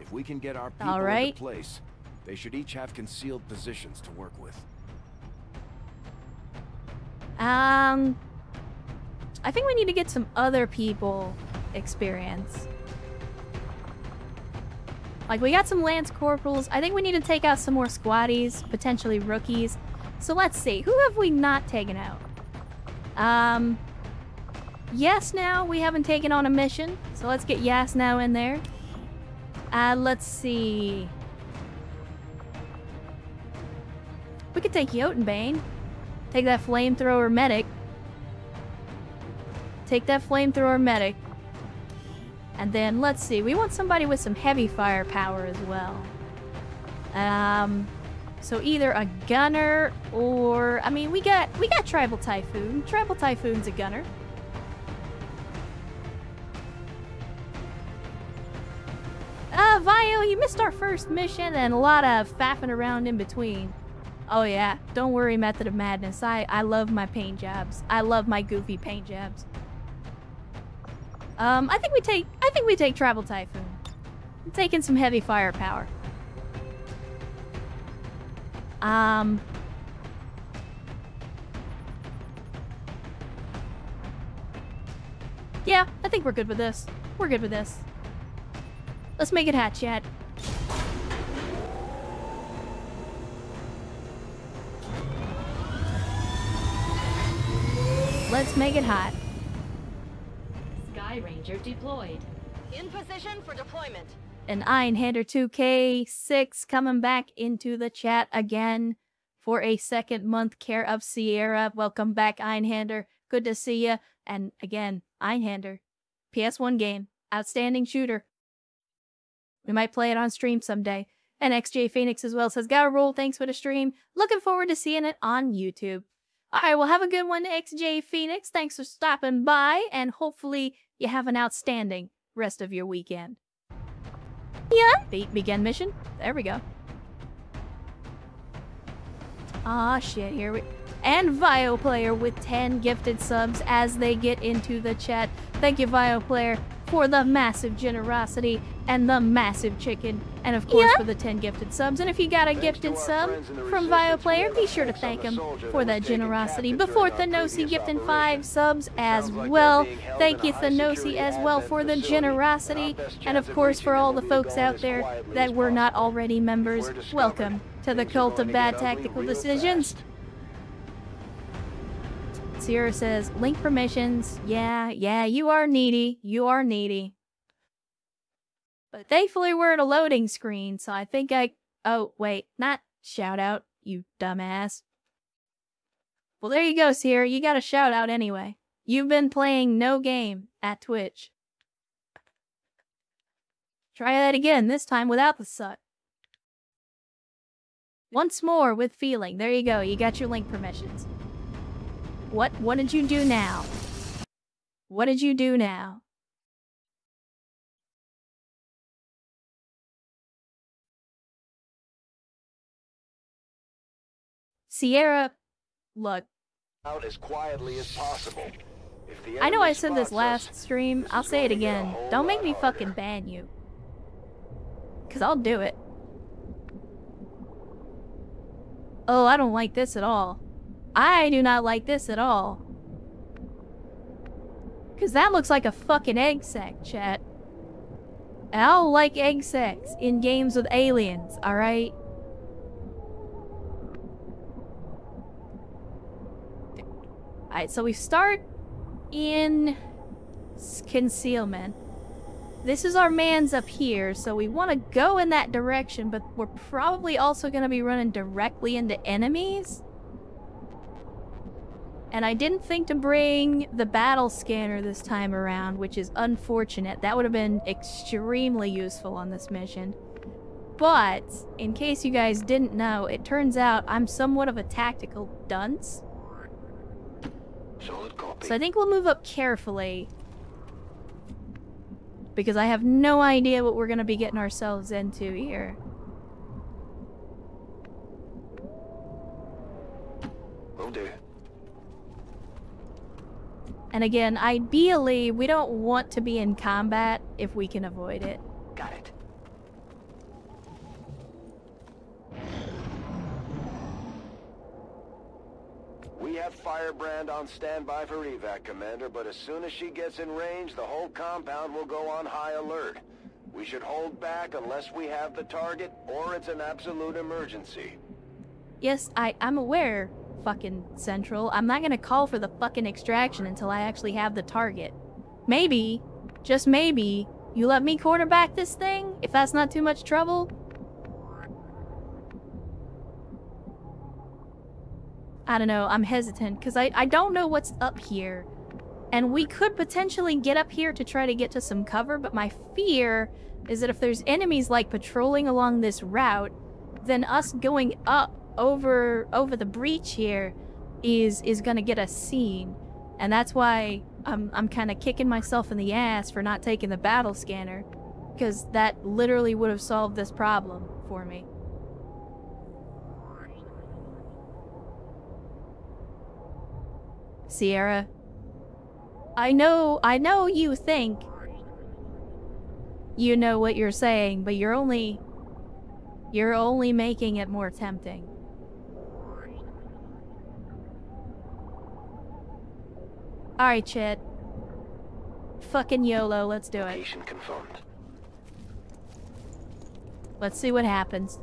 If we can get our people All right. into place, they should each have concealed positions to work with. Um, I think we need to get some other people experience. Like we got some lance corporals. I think we need to take out some more squatties, potentially rookies. So let's see, who have we not taken out? Um, yes, now we haven't taken on a mission, so let's get yes now in there. Uh, let's see. We could take Jotunbane. Take that flamethrower medic. Take that flamethrower medic. And then let's see, we want somebody with some heavy firepower as well. Um so either a gunner or I mean we got we got Tribal Typhoon. Tribal Typhoon's a gunner. Uh Vio, you missed our first mission and a lot of faffing around in between. Oh yeah, don't worry, Method of Madness. I I love my paint jobs. I love my goofy paint jobs. Um, I think we take I think we take Tribal Typhoon. I'm taking some heavy firepower. Um. Yeah, I think we're good with this. We're good with this. Let's make it hot, Chad. Let's make it hot. Sky Ranger deployed. In position for deployment. And Einhander 2K6 coming back into the chat again for a second month care of Sierra. Welcome back, Einhander. Good to see you. And again, Einhander, PS1 game, outstanding shooter. We might play it on stream someday. And XJ Phoenix as well says, Gotta roll, thanks for the stream. Looking forward to seeing it on YouTube. Alright, well, have a good one, XJ Phoenix. Thanks for stopping by, and hopefully you have an outstanding rest of your weekend. Yeah. Be- begin mission. There we go. Ah, shit, here we... And Vio Player with 10 gifted subs as they get into the chat. Thank you, Vio Player, for the massive generosity and the massive chicken. And of course, for the 10 gifted subs. And if you got a gifted sub from Vio Player, be sure to thank him for that generosity. Before Thanosi gifting 5 subs as well. Thank you, Thanosi, as well, for the generosity. And of course, for all the folks out there that were not already members, welcome to the cult of bad tactical decisions. Sierra says, link permissions. Yeah, yeah, you are needy. You are needy. But thankfully we're at a loading screen, so I think I... Oh, wait, not shout out, you dumbass. Well, there you go, Sierra. You got a shout out anyway. You've been playing no game at Twitch. Try that again, this time without the suck. Once more with feeling. There you go. You got your link permissions. What what did you do now? What did you do now? Sierra, look. Out as quietly as possible. If the I know I said this last stream. this I'll say it going to get a again. Don't make me harder. fucking ban you. Cause I'll do it. Oh, I don't like this at all. I do not like this at all. Cause that looks like a fucking egg sack, chat. And I don't like egg sacks in games with aliens, alright? Alright, so we start in concealment. This is our man's up here, so we want to go in that direction, but we're probably also going to be running directly into enemies. And I didn't think to bring the battle scanner this time around, which is unfortunate. That would have been extremely useful on this mission. But, in case you guys didn't know, it turns out I'm somewhat of a tactical dunce. Solid copy. So I think we'll move up carefully. Because I have no idea what we're going to be getting ourselves into here. Will do. And again, ideally, we don't want to be in combat if we can avoid it. It. We have Firebrand on standby for evac, Commander, but as soon as she gets in range, the whole compound will go on high alert. We should hold back unless we have the target, or it's an absolute emergency. Yes, I, I'm aware, fucking Central. I'm not gonna call for the fucking extraction until I actually have the target. Maybe, just maybe, you let me quarterback this thing, if that's not too much trouble? I don't know, I'm hesitant, because I, I don't know what's up here. And we could potentially get up here to try to get to some cover, but my fear is that if there's enemies like patrolling along this route, then us going up over over the breach here is is gonna get us seen. And that's why I'm I'm kinda kicking myself in the ass for not taking the battle scanner. Because that literally would have solved this problem for me. Sierra. I know, I know you think you know what you're saying, but you're only, you're only making it more tempting. Alright, Chit. Fucking YOLO, let's do it. Location confirmed. Let's see what happens.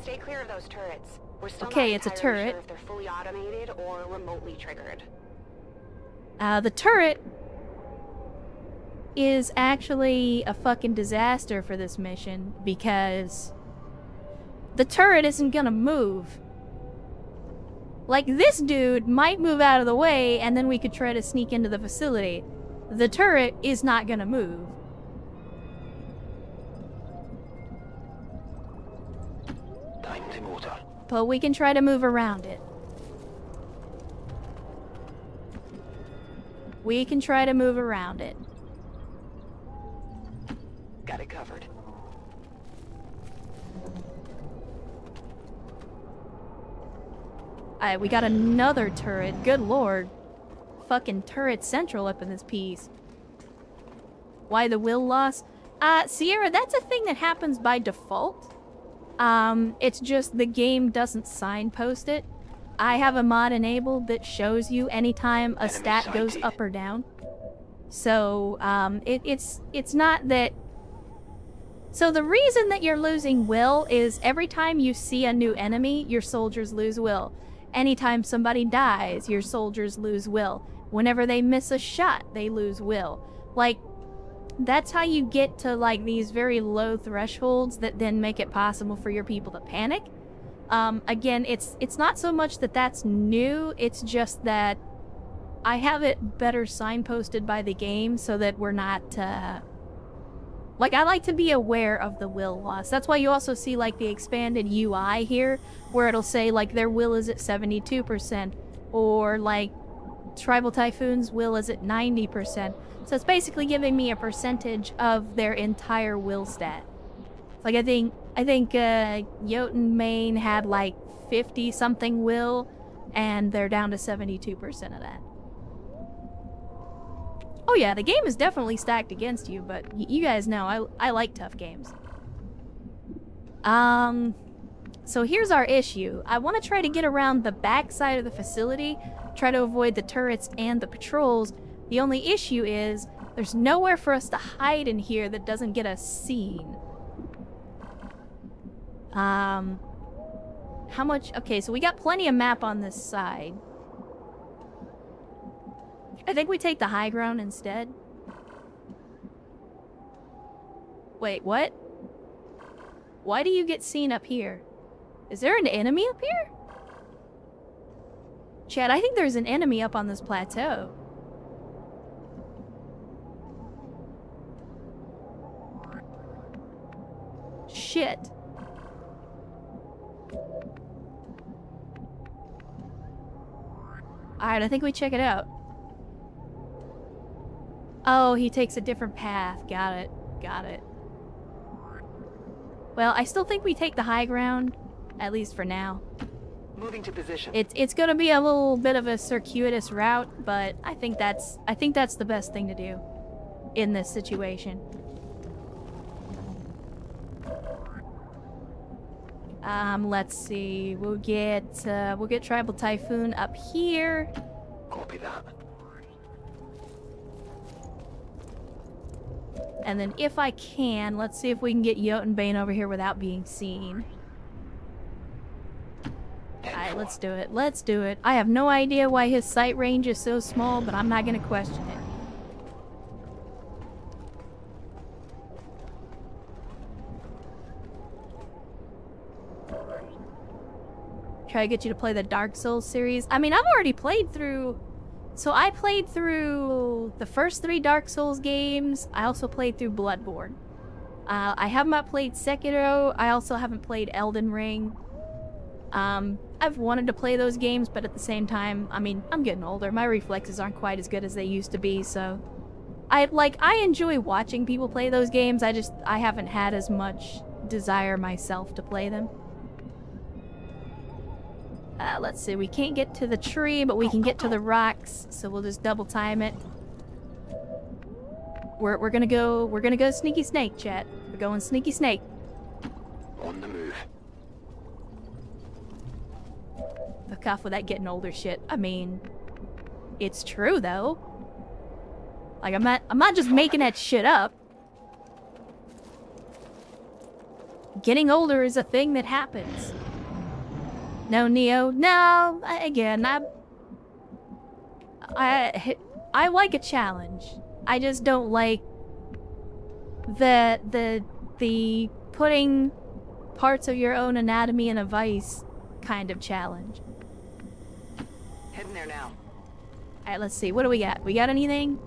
Stay clear of those turrets. We're still Okay, not it's a turret. Sure if they're fully automated or remotely triggered. Uh, the turret is actually a fucking disaster for this mission because the turret isn't gonna move. Like, this dude might move out of the way and then we could try to sneak into the facility. The turret is not gonna move. Time to motor. But we can try to move around it. We can try to move around it. Got it covered. Alright, we got another turret. Good lord. Fucking turret central up in this piece. Why the will loss? Uh, Sierra, that's a thing that happens by default. Um, it's just the game doesn't signpost it. I have a mod enabled that shows you anytime a Enemy stat goes up or down. So, um, it, it's it's not that so the reason that you're losing will is every time you see a new enemy, your soldiers lose will. Anytime somebody dies, your soldiers lose will. Whenever they miss a shot, they lose will. Like that's how you get to like these very low thresholds that then make it possible for your people to panic. Um, again, it's it's not so much that that's new. It's just that I have it better signposted by the game so that we're not uh, like I like to be aware of the will loss. That's why you also see like the expanded UI here where it'll say like their will is at 72% or like Tribal Typhoon's will is at 90%. So it's basically giving me a percentage of their entire will stat. Like I think I think uh Jotunbane had like 50 something will and they're down to 72% of that. Oh yeah, the game is definitely stacked against you, but you guys know I I like tough games. Um so here's our issue. I want to try to get around the back side of the facility, try to avoid the turrets and the patrols. The only issue is there's nowhere for us to hide in here that doesn't get us seen. Um how much Okay, so we got plenty of map on this side. I think we take the high ground instead. Wait, what? Why do you get seen up here? Is there an enemy up here? Chad, I think there's an enemy up on this plateau. Shit. Alright, I think we check it out. Oh, he takes a different path. Got it. Got it. Well, I still think we take the high ground, at least for now. Moving to position. It's it's gonna be a little bit of a circuitous route, but I think that's I think that's the best thing to do in this situation. Um, let's see. We'll get uh, we'll get tribal typhoon up here. Copy that. And then if I can, let's see if we can get Jotunbane over here without being seen. Alright, let's do it. Let's do it. I have no idea why his sight range is so small, but I'm not gonna question it. Try to get you to play the Dark Souls series. I mean, I've already played through so I played through the first three Dark Souls games. I also played through Bloodborne. Uh, I have not played Sekiro. I also haven't played Elden Ring. Um, I've wanted to play those games, but at the same time, I mean, I'm getting older. My reflexes aren't quite as good as they used to be, so I like I enjoy watching people play those games. I just I haven't had as much desire myself to play them. Uh, let's see, we can't get to the tree, but we can get to the rocks, so we'll just double time it. We're, we're gonna go, we're gonna go sneaky snake, chat. We're going sneaky snake. On the move. Fuck off with that getting older shit. I mean, it's true though. Like I'm not, I'm not just making that shit up. Getting older is a thing that happens. No, Neo. No, again, I, I, I like a challenge. I just don't like the the the putting parts of your own anatomy in a vice kind of challenge. Heading there now. Alright, let's see. What do we got? We got anything?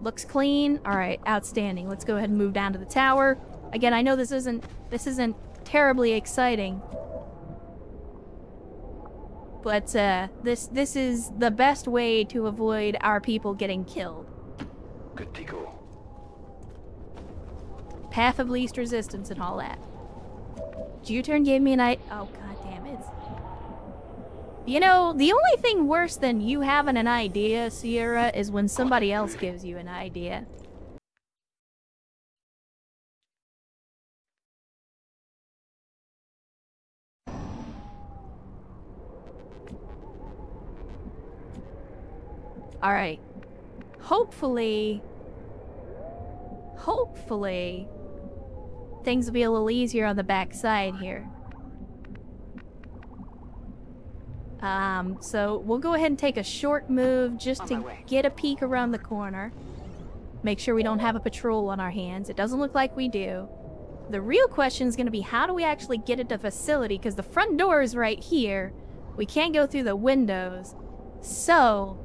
Looks clean. Alright, outstanding. Let's go ahead and move down to the tower. Again, I know this isn't this isn't terribly exciting. But uh this this is the best way to avoid our people getting killed. Good to go. Path of least resistance and all that. U-turn gave me an I oh god damn it. You know, the only thing worse than you having an idea, Sierra, is when somebody else gives you an idea. Alright. Hopefully... Hopefully... Things will be a little easier on the back side here. Um, so we'll go ahead and take a short move just On to get a peek around the corner. Make sure we don't have a patrol on our hands. It doesn't look like we do. The real question is going to be how do we actually get at the facility? Because the front door is right here. We can't go through the windows. So...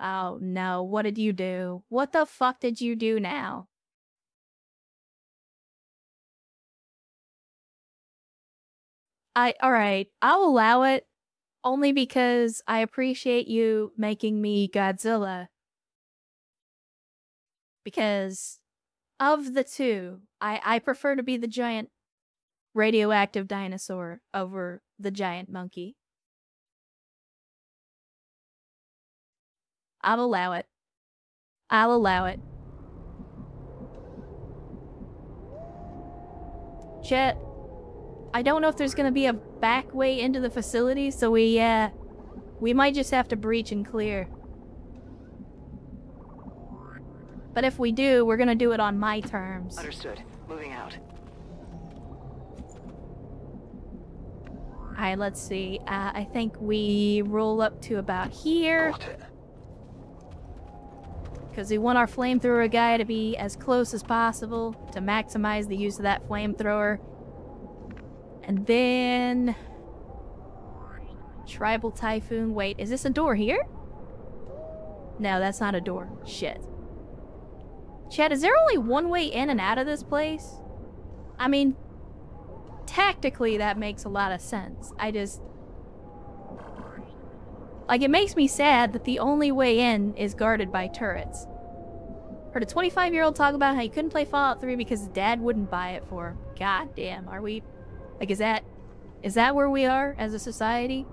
Oh no, what did you do? What the fuck did you do now? I alright, I'll allow it. Only because I appreciate you making me Godzilla. Because of the two, I, I prefer to be the giant radioactive dinosaur over the giant monkey. I'll allow it. I'll allow it. Chet, I don't know if there's gonna be a back way into the facility, so we, uh, we might just have to breach and clear. But if we do, we're gonna do it on my terms. Understood. Moving out. Alright, let's see. Uh, I think we roll up to about here. Because we want our flamethrower guy to be as close as possible to maximize the use of that flamethrower. And then... Tribal Typhoon. Wait, is this a door here? No, that's not a door. Shit. Chad, is there only one way in and out of this place? I mean, tactically that makes a lot of sense. I just... Like, it makes me sad that the only way in is guarded by turrets. Heard a 25 year old talk about how he couldn't play Fallout 3 because his dad wouldn't buy it for him. God damn, are we. Like, is that. Is that where we are as a society?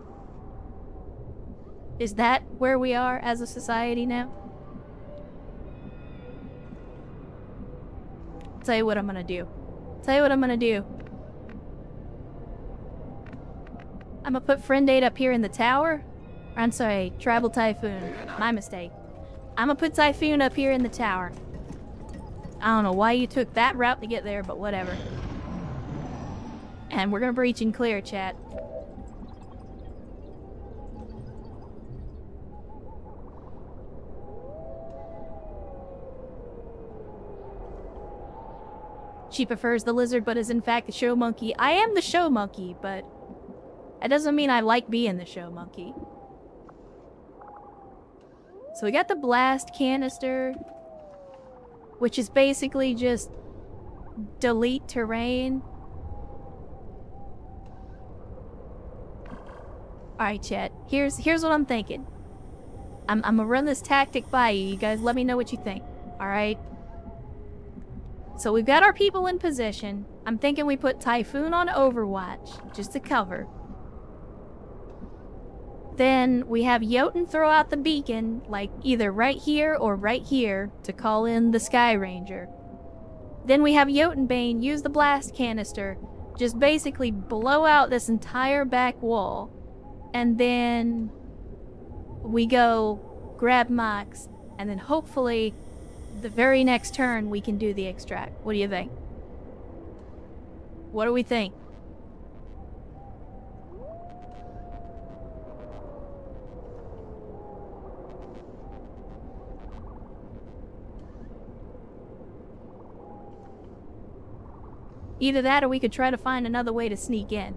Is that where we are as a society now? Tell you what I'm gonna do. Tell you what I'm gonna do. I'm gonna put friend aid up here in the tower. I'm sorry, Tribal Typhoon. My mistake. I'm gonna put Typhoon up here in the tower. I don't know why you took that route to get there, but whatever. And we're gonna breach and clear, chat. She prefers the lizard, but is in fact the show monkey. I am the show monkey, but it doesn't mean I like being the show monkey. So we got the blast canister, which is basically just delete terrain. Alright, chat. Here's here's what I'm thinking. I'm, I'm gonna run this tactic by you. You guys let me know what you think. Alright? So we've got our people in position. I'm thinking we put Typhoon on Overwatch, just to cover. Then we have Jotun throw out the beacon, like either right here or right here, to call in the Sky Ranger. Then we have Jotunbane use the blast canister, just basically blow out this entire back wall. And then we go grab Mox, and then hopefully the very next turn we can do the extract. What do you think? What do we think? Either that or we could try to find another way to sneak in.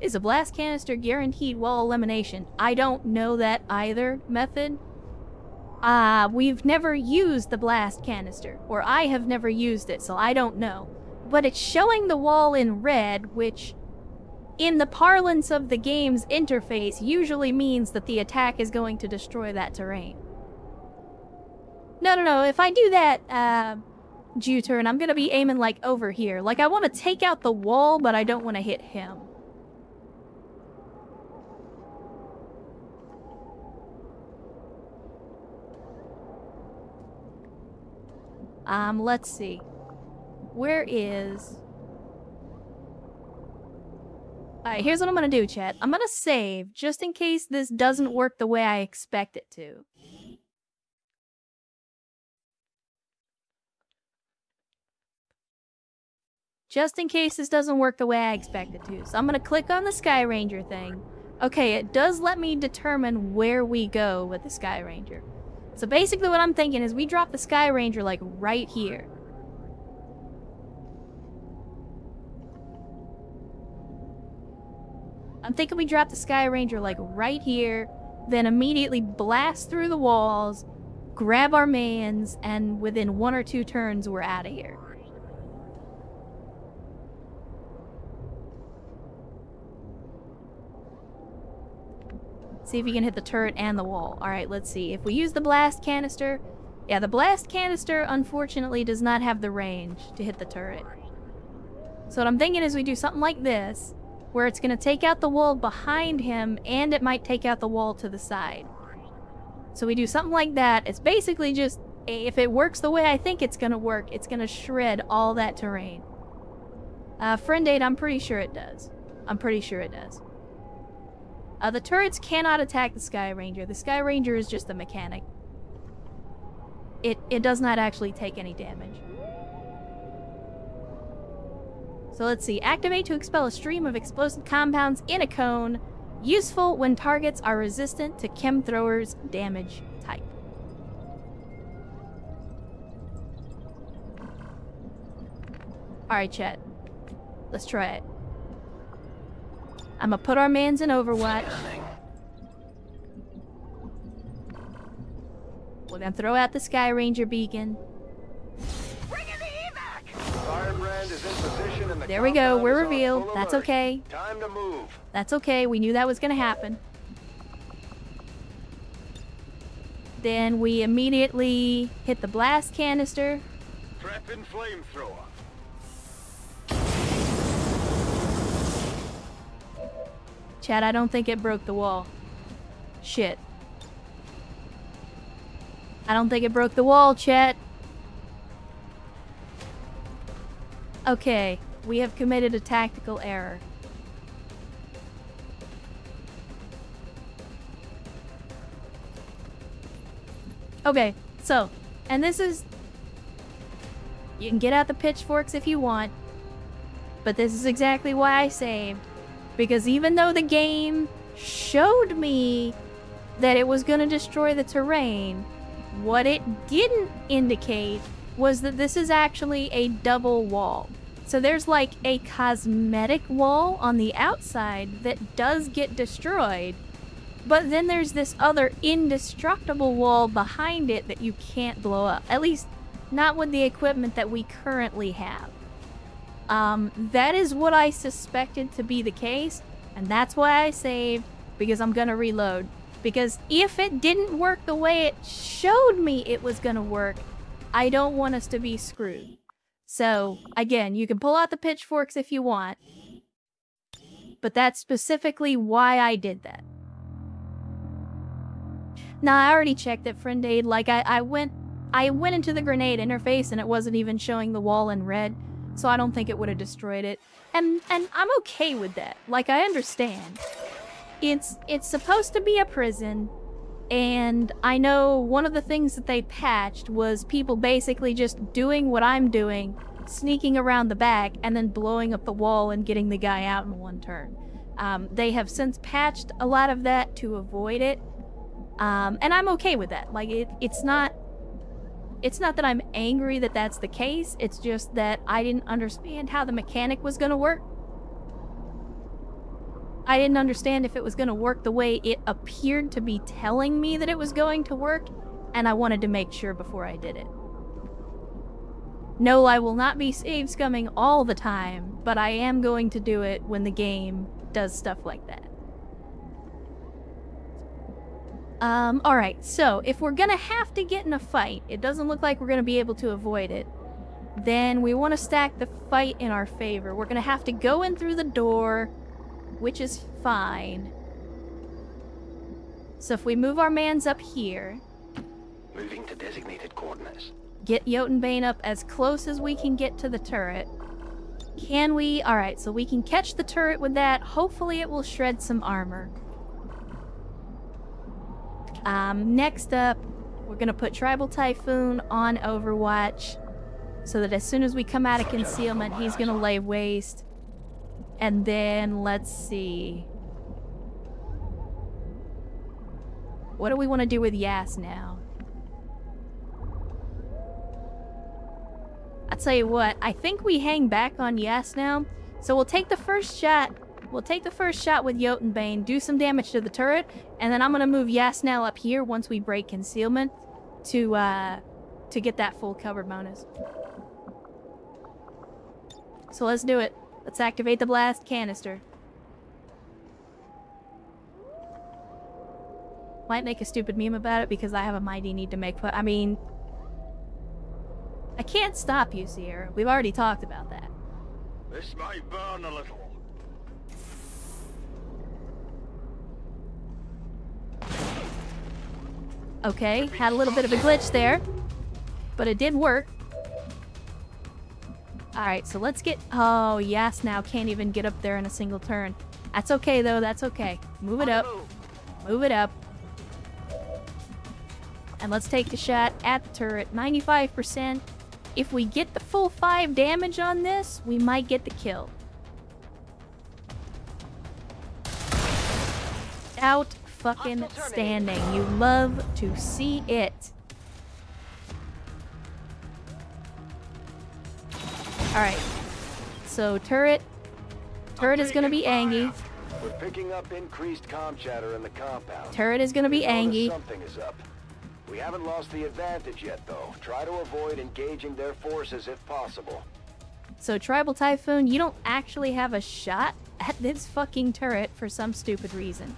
Is a blast canister guaranteed wall elimination? I don't know that either method. Uh, we've never used the blast canister, or I have never used it, so I don't know. But it's showing the wall in red, which, in the parlance of the game's interface, usually means that the attack is going to destroy that terrain. No, no, no. If I do that, uh, Jotun, I'm gonna be aiming, like, over here. Like, I want to take out the wall, but I don't want to hit him. Um, let's see. Where is... Alright, here's what I'm gonna do, chat. I'm gonna save, just in case this doesn't work the way I expect it to. Just in case this doesn't work the way I expect it to. So I'm gonna click on the Sky Ranger thing. Okay, it does let me determine where we go with the Sky Ranger. So basically what I'm thinking is we drop the Sky Ranger like right here. I'm thinking we drop the Sky Ranger like right here, then immediately blast through the walls, grab our mans, and within one or two turns we're out of here. See if you can hit the turret and the wall. Alright, let's see. If we use the blast canister... Yeah, the blast canister, unfortunately, does not have the range to hit the turret. So what I'm thinking is we do something like this, where it's going to take out the wall behind him, and it might take out the wall to the side. So we do something like that. It's basically just, if it works the way I think it's going to work, it's going to shred all that terrain. Uh, friend aid, I'm pretty sure it does. I'm pretty sure it does. Uh, the turrets cannot attack the Sky Ranger. The Sky Ranger is just a mechanic. It, it does not actually take any damage. So let's see. Activate to expel a stream of explosive compounds in a cone. Useful when targets are resistant to chem throwers damage type. Alright, chat. Let's try it. I'm gonna put our mans in Overwatch. We're gonna throw out the Sky Ranger beacon. Firebrand is in position and the There we go. We're revealed. That's okay. Time to move. That's okay. We knew that was gonna happen. Then we immediately hit the blast canister. Prepping flamethrower. Chad, I don't think it broke the wall. Shit. I don't think it broke the wall, Chet. Okay, we have committed a tactical error. Okay, so, and this is... You can get out the pitchforks if you want, but this is exactly why I saved. Because even though the game showed me that it was going to destroy the terrain, what it didn't indicate was that this is actually a double wall. So there's like a cosmetic wall on the outside that does get destroyed, but then there's this other indestructible wall behind it that you can't blow up. At least, not with the equipment that we currently have. Um, that is what I suspected to be the case, and that's why I saved, because I'm gonna reload. Because if it didn't work the way it showed me it was gonna work, I don't want us to be screwed. So, again, you can pull out the pitchforks if you want. But that's specifically why I did that. Now, I already checked it, friend aid. Like, I, I went I went into the grenade interface and it wasn't even showing the wall in red, so I don't think it would have destroyed it. And and I'm okay with that. Like I understand. It's it's supposed to be a prison, and I know one of the things that they patched was people basically just doing what I'm doing, sneaking around the back and then blowing up the wall and getting the guy out in one turn. Um, they have since patched a lot of that to avoid it, um, and I'm okay with that. Like it, it's not it's not that I'm angry that that's the case, it's just that I didn't understand how the mechanic was going to work. I didn't understand if it was going to work the way it appeared to be telling me that it was going to work, and I wanted to make sure before I did it. No, I will not be save scumming all the time, but I am going to do it when the game does stuff like that. Um, alright, so if we're gonna have to get in a fight, it doesn't look like we're gonna be able to avoid it, then we want to stack the fight in our favor. We're gonna have to go in through the door, which is fine. So if we move our mans up here, Moving to designated coordinates. get Jotunbane up as close as we can get to the turret. Can we? Alright, so we can catch the turret with that. Hopefully it will shred some armor. Um, next up, we're gonna put Tribal Typhoon on Overwatch so that as soon as we come out of concealment, he's gonna lay waste. And then let's see. What do we want to do with Yas now? I tell you what, I think we hang back on Yas now. So we'll take the first shot We'll take the first shot with Jotunbane, do some damage to the turret, and then I'm gonna move Yasnel up here once we break concealment to uh to get that full cover bonus. So let's do it. Let's activate the blast canister. Might make a stupid meme about it because I have a mighty need to make I mean I can't stop you, Sierra. We've already talked about that. This might burn a little. Okay, had a little bit of a glitch there, but it did work. Alright, so let's get... Oh, yes, now can't even get up there in a single turn. That's okay, though. That's okay. Move it up. Move it up. And let's take the shot at the turret. 95%. If we get the full 5 damage on this, we might get the kill. Out fucking standing. You love to see it. Alright. So turret. Turret is gonna be Angie. We're picking up increased com chatter in the compound. Turret is gonna be We Angie. Something is up. We haven't lost the advantage yet, though. Try to avoid engaging their forces if possible. So Tribal Typhoon, you don't actually have a shot at this fucking turret for some stupid reason.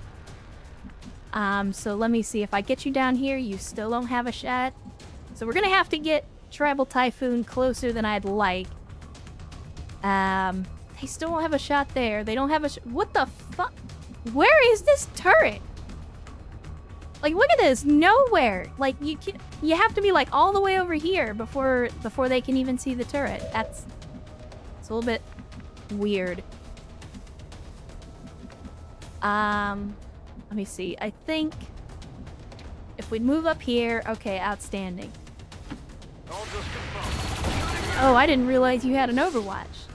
Um, so let me see. If I get you down here, you still don't have a shot. So we're gonna have to get Tribal Typhoon closer than I'd like. Um, they still don't have a shot there. They don't have a What the fuck? Where is this turret? Like, look at this. Nowhere. Like, you can you have to be, like, all the way over here before before they can even see the turret. That's... It's a little bit weird. Um, let me see. I think if we move up here, okay, outstanding. Oh, I didn't realize you had an Overwatch.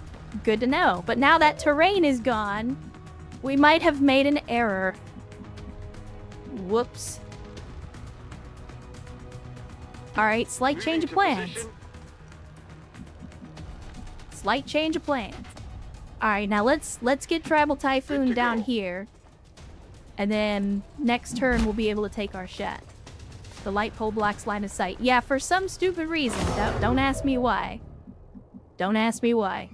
Good to know. But now that terrain is gone, we might have made an error. Whoops. Alright, slight change of plans. Slight change of plans. Alright, now let's let's get Tribal Typhoon down here. And then next turn we'll be able to take our shot. The light pole blocks line of sight. Yeah, for some stupid reason. Don't, don't ask me why. Don't ask me why.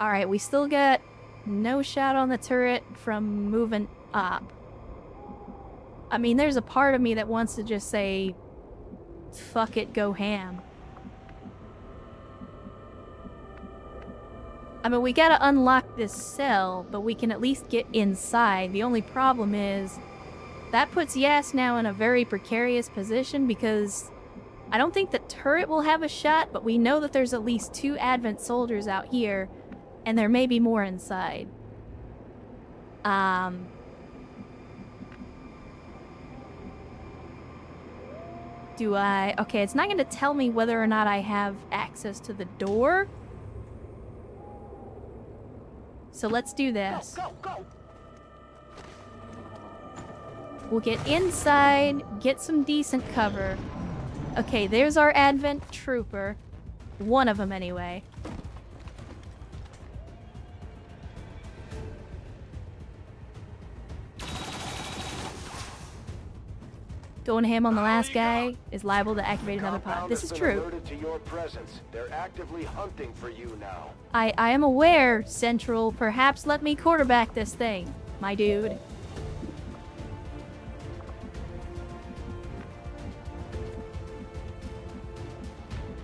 Alright, we still got no shot on the turret from moving up. I mean, there's a part of me that wants to just say, fuck it, go ham. I mean, we gotta unlock this cell, but we can at least get inside. The only problem is that puts Yas now in a very precarious position because I don't think the turret will have a shot, but we know that there's at least two Advent soldiers out here, and there may be more inside. Um. Do I... Okay, it's not going to tell me whether or not I have access to the door. So let's do this. Go, go! We'll get inside, get some decent cover. Okay, there's our Advent Trooper. One of them, anyway. Going ham on the last guy is liable to activate another pod. This is true. to your presence. They're actively hunting for you now. I, I am aware, Central. Perhaps let me quarterback this thing, my dude.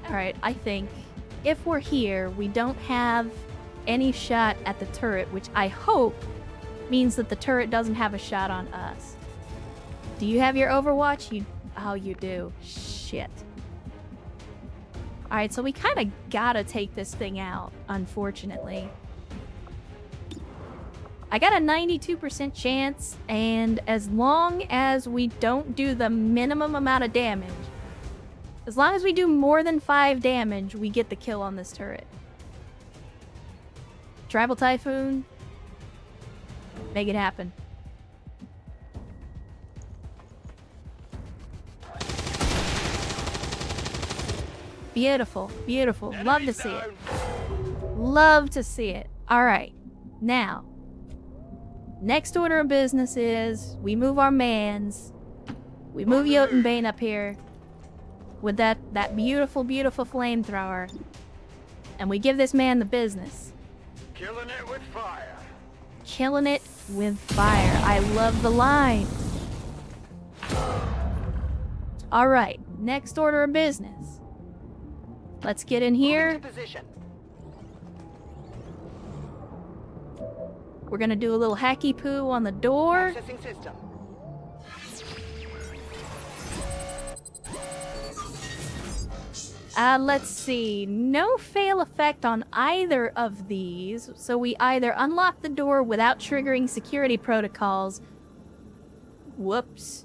Alright, I think if we're here, we don't have any shot at the turret, which I hope means that the turret doesn't have a shot on us. Do you have your Overwatch? You Oh, you do. Shit. Alright, so we kind of gotta take this thing out, unfortunately. I got a 92% chance, and as long as we don't do the minimum amount of damage, as long as we do more than 5 damage, we get the kill on this turret. Tribal Typhoon, make it happen. Beautiful, beautiful. Love to see it. Love to see it. All right. Now, next order of business is we move our mans. We move Jotunbane up here with that, that beautiful, beautiful flamethrower. And we give this man the business. Killing it with fire. Killing it with fire. I love the line. All right. Next order of business. Let's get in here. We're gonna do a little hacky poo on the door. Uh, let's see. No fail effect on either of these, so we either unlock the door without triggering security protocols. Whoops.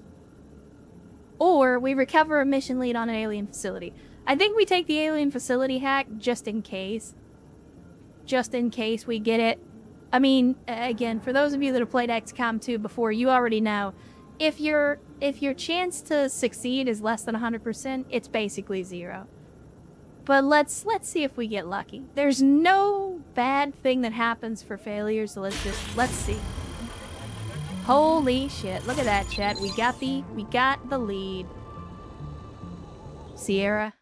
Or we recover a mission lead on an alien facility. I think we take the alien facility hack just in case. Just in case we get it. I mean, again, for those of you that have played XCOM 2 before, you already know if your if your chance to succeed is less than 100%, it's basically zero. But let's let's see if we get lucky. There's no bad thing that happens for failure, so let's just let's see. Holy shit. Look at that chat. We got the we got the lead. Sierra.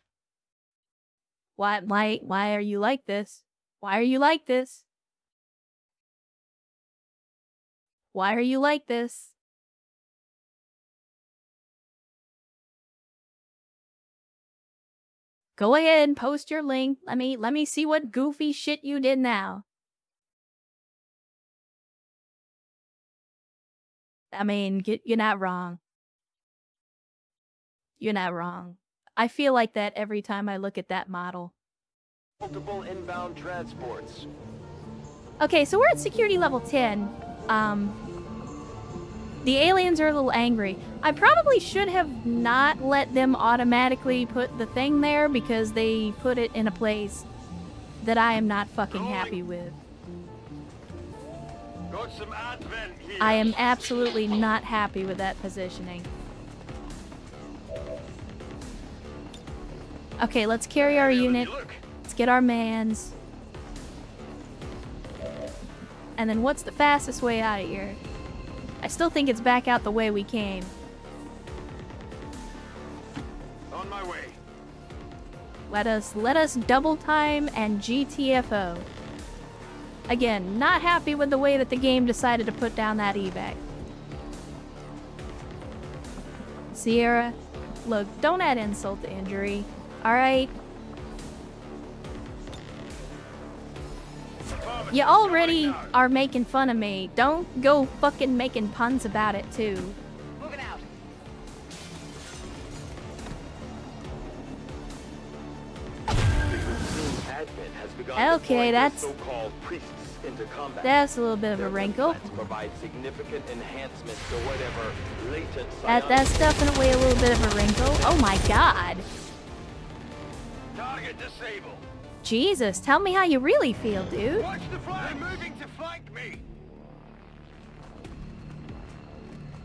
Why why why are you like this? Why are you like this? Why are you like this? Go ahead and post your link. Let me let me see what goofy shit you did now. I mean, you're not wrong. You're not wrong. I feel like that every time I look at that model. Multiple inbound transports. Okay, so we're at security level 10. Um, the aliens are a little angry. I probably should have not let them automatically put the thing there because they put it in a place that I am not fucking happy with. Got some advent here. I am absolutely not happy with that positioning. Okay, let's carry our unit. Let's get our mans. And then what's the fastest way out of here? I still think it's back out the way we came. On my way. Let us let us double time and GTFO. Again, not happy with the way that the game decided to put down that evac. Sierra, look, don't add insult to injury. Alright? You already are making fun of me. Don't go fucking making puns about it, too. Moving out. Advent has begun Okay, that's- priests into combat. That's a little bit of a wrinkle. significant to whatever latent That, that's definitely a little bit of a wrinkle. Oh my god. Target disabled. Jesus, tell me how you really feel, dude. Watch the flank. They're moving to flank me.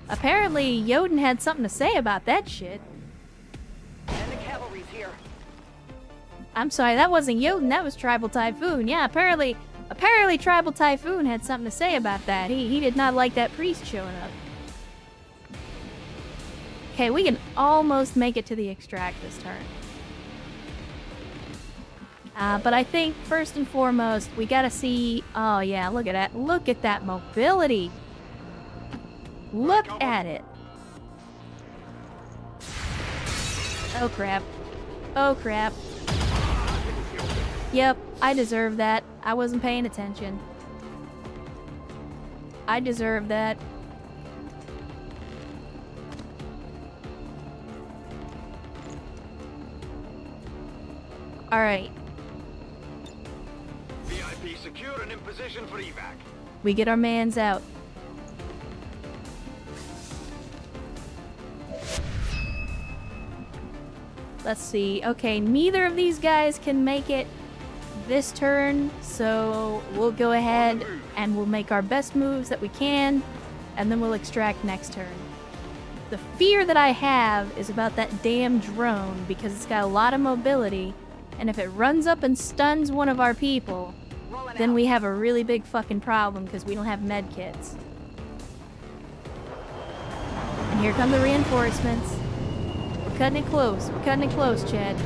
Apparently, Jotun had something to say about that shit. And the cavalry's here. I'm sorry, that wasn't Jotun, that was Tribal Typhoon. Yeah, apparently, apparently Tribal Typhoon had something to say about that. He, he did not like that priest showing up. Okay, we can almost make it to the extract this turn. Uh, but I think first and foremost, we gotta see. Oh yeah, look at that! Look at that mobility. Look at it. Oh crap. Oh crap. Yep, I deserve that. I wasn't paying attention. I deserve that. Alright, secure and in position for evac. we get our mans out. Let's see. Okay, neither of these guys can make it this turn, so we'll go ahead and we'll make our best moves that we can, and then we'll extract next turn. The fear that I have is about that damn drone because it's got a lot of mobility, and if it runs up and stuns one of our people, then we have a really big fucking problem because we don't have med kits. And here come the reinforcements. We're cutting it close. We're cutting it close, Chad.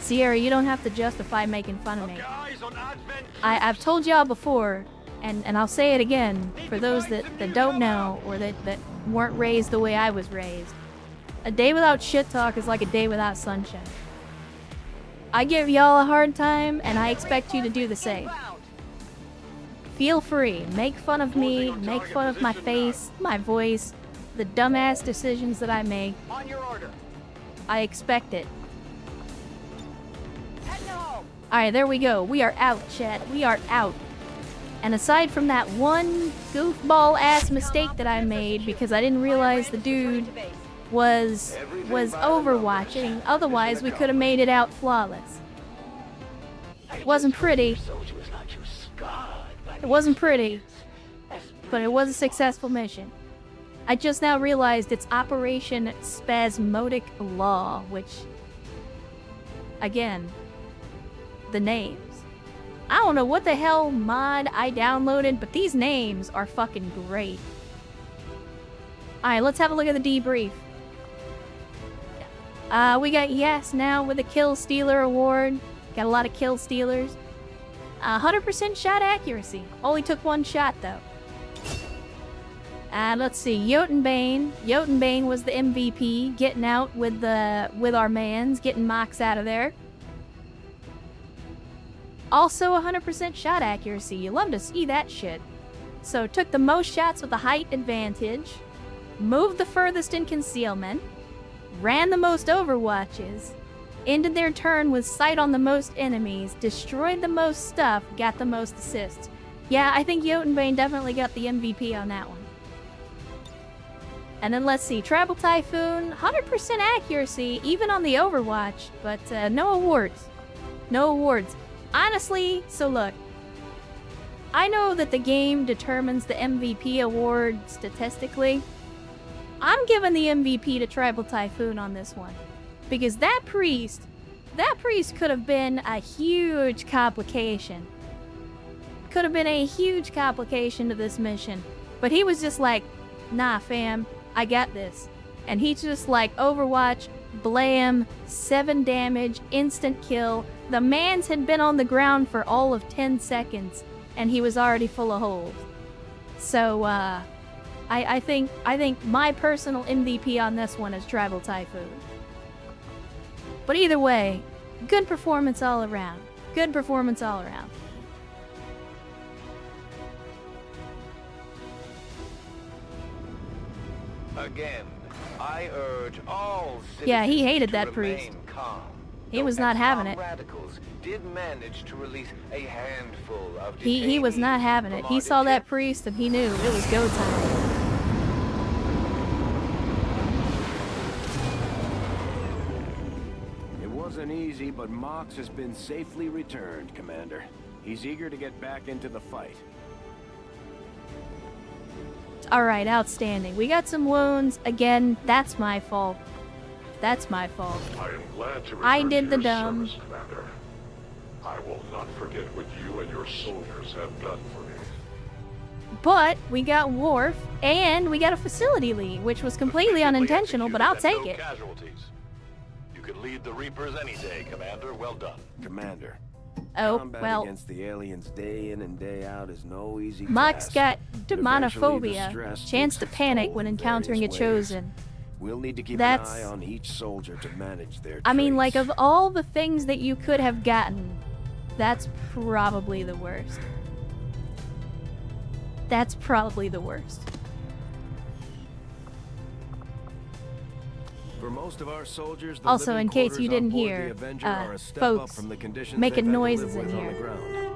Sierra, you don't have to justify making fun of me. Guys on Advent. I, I've told y'all before, and, and I'll say it again for those that, that don't know or that, that weren't raised the way I was raised. A day without shit talk is like a day without sunshine. I give y'all a hard time, and I expect you to do the same. Feel free. Make fun of me, make fun of my face, my voice, the dumbass decisions that I make. On your order. I expect it. Alright, there we go. We are out, chat. We are out. And aside from that one goofball ass mistake that I made because I didn't realize the dude. Was was overwatching, otherwise we could have made it out flawless. It wasn't pretty. It wasn't pretty, but it was a successful mission. I just now realized it's Operation Spasmodic Law, which again, the names. I don't know what the hell mod I downloaded, but these names are fucking great. Alright, let's have a look at the debrief. Uh, we got Yes now with a Kill Stealer award. Got a lot of Kill Stealers. Uh, 100% shot accuracy. Only took one shot though. And let's see, Jotunbane. Jotunbane was the MVP, getting out with the with our mans, getting Mox out of there. Also 100% shot accuracy. You love to see that shit. So took the most shots with the height advantage, moved the furthest in concealment, ran the most overwatches, ended their turn with sight on the most enemies, destroyed the most stuff, got the most assists. Yeah, I think Jotunbane definitely got the MVP on that one. And then let's see, Tribal Typhoon, 100% accuracy, even on the Overwatch, but uh, no awards. No awards. Honestly, so look, I know that the game determines the MVP award statistically. I'm giving the MVP to Tribal Typhoon on this one. Because that priest, that priest could have been a huge complication. Could have been a huge complication to this mission. But he was just like, nah, fam, I got this. And he just like Overwatch, blam, 7 damage, instant kill, the man's had been on the ground for all of 10 seconds, and he was already full of holes. So, uh, I, I think I think my personal MVP on this one is Tribal Typhoon. But either way, good performance all around. Good performance all around. Again, I urge all Yeah, he hated to that priest. Calm. He was not having it. Radicals did manage to release a handful of He he was not having it. He saw that priest and he knew it was go time. It wasn't easy, but Mox has been safely returned, Commander. He's eager to get back into the fight. All right, outstanding. We got some wounds. Again, that's my fault. That's my fault. I am glad to I did the dumb. service, Commander. I will not forget what you and your soldiers have done for me. But we got Worf and we got a facility lead, which was completely unintentional, but I'll take and it. no casualties. You could lead the Reapers any day, Commander. Well done. Commander. Oh, combat well, against the aliens day in and day out is no easy Mox task. got But eventually the demonophobia, chance to panic when encountering a chosen. We'll need to keep That's- an eye on each soldier to manage their I mean, like, of all the things that you could have gotten, that's probably the worst. That's probably the worst. For most of our soldiers, the Also, in case you didn't hear, uh, a step folks from the conditions making they've had to noises in here.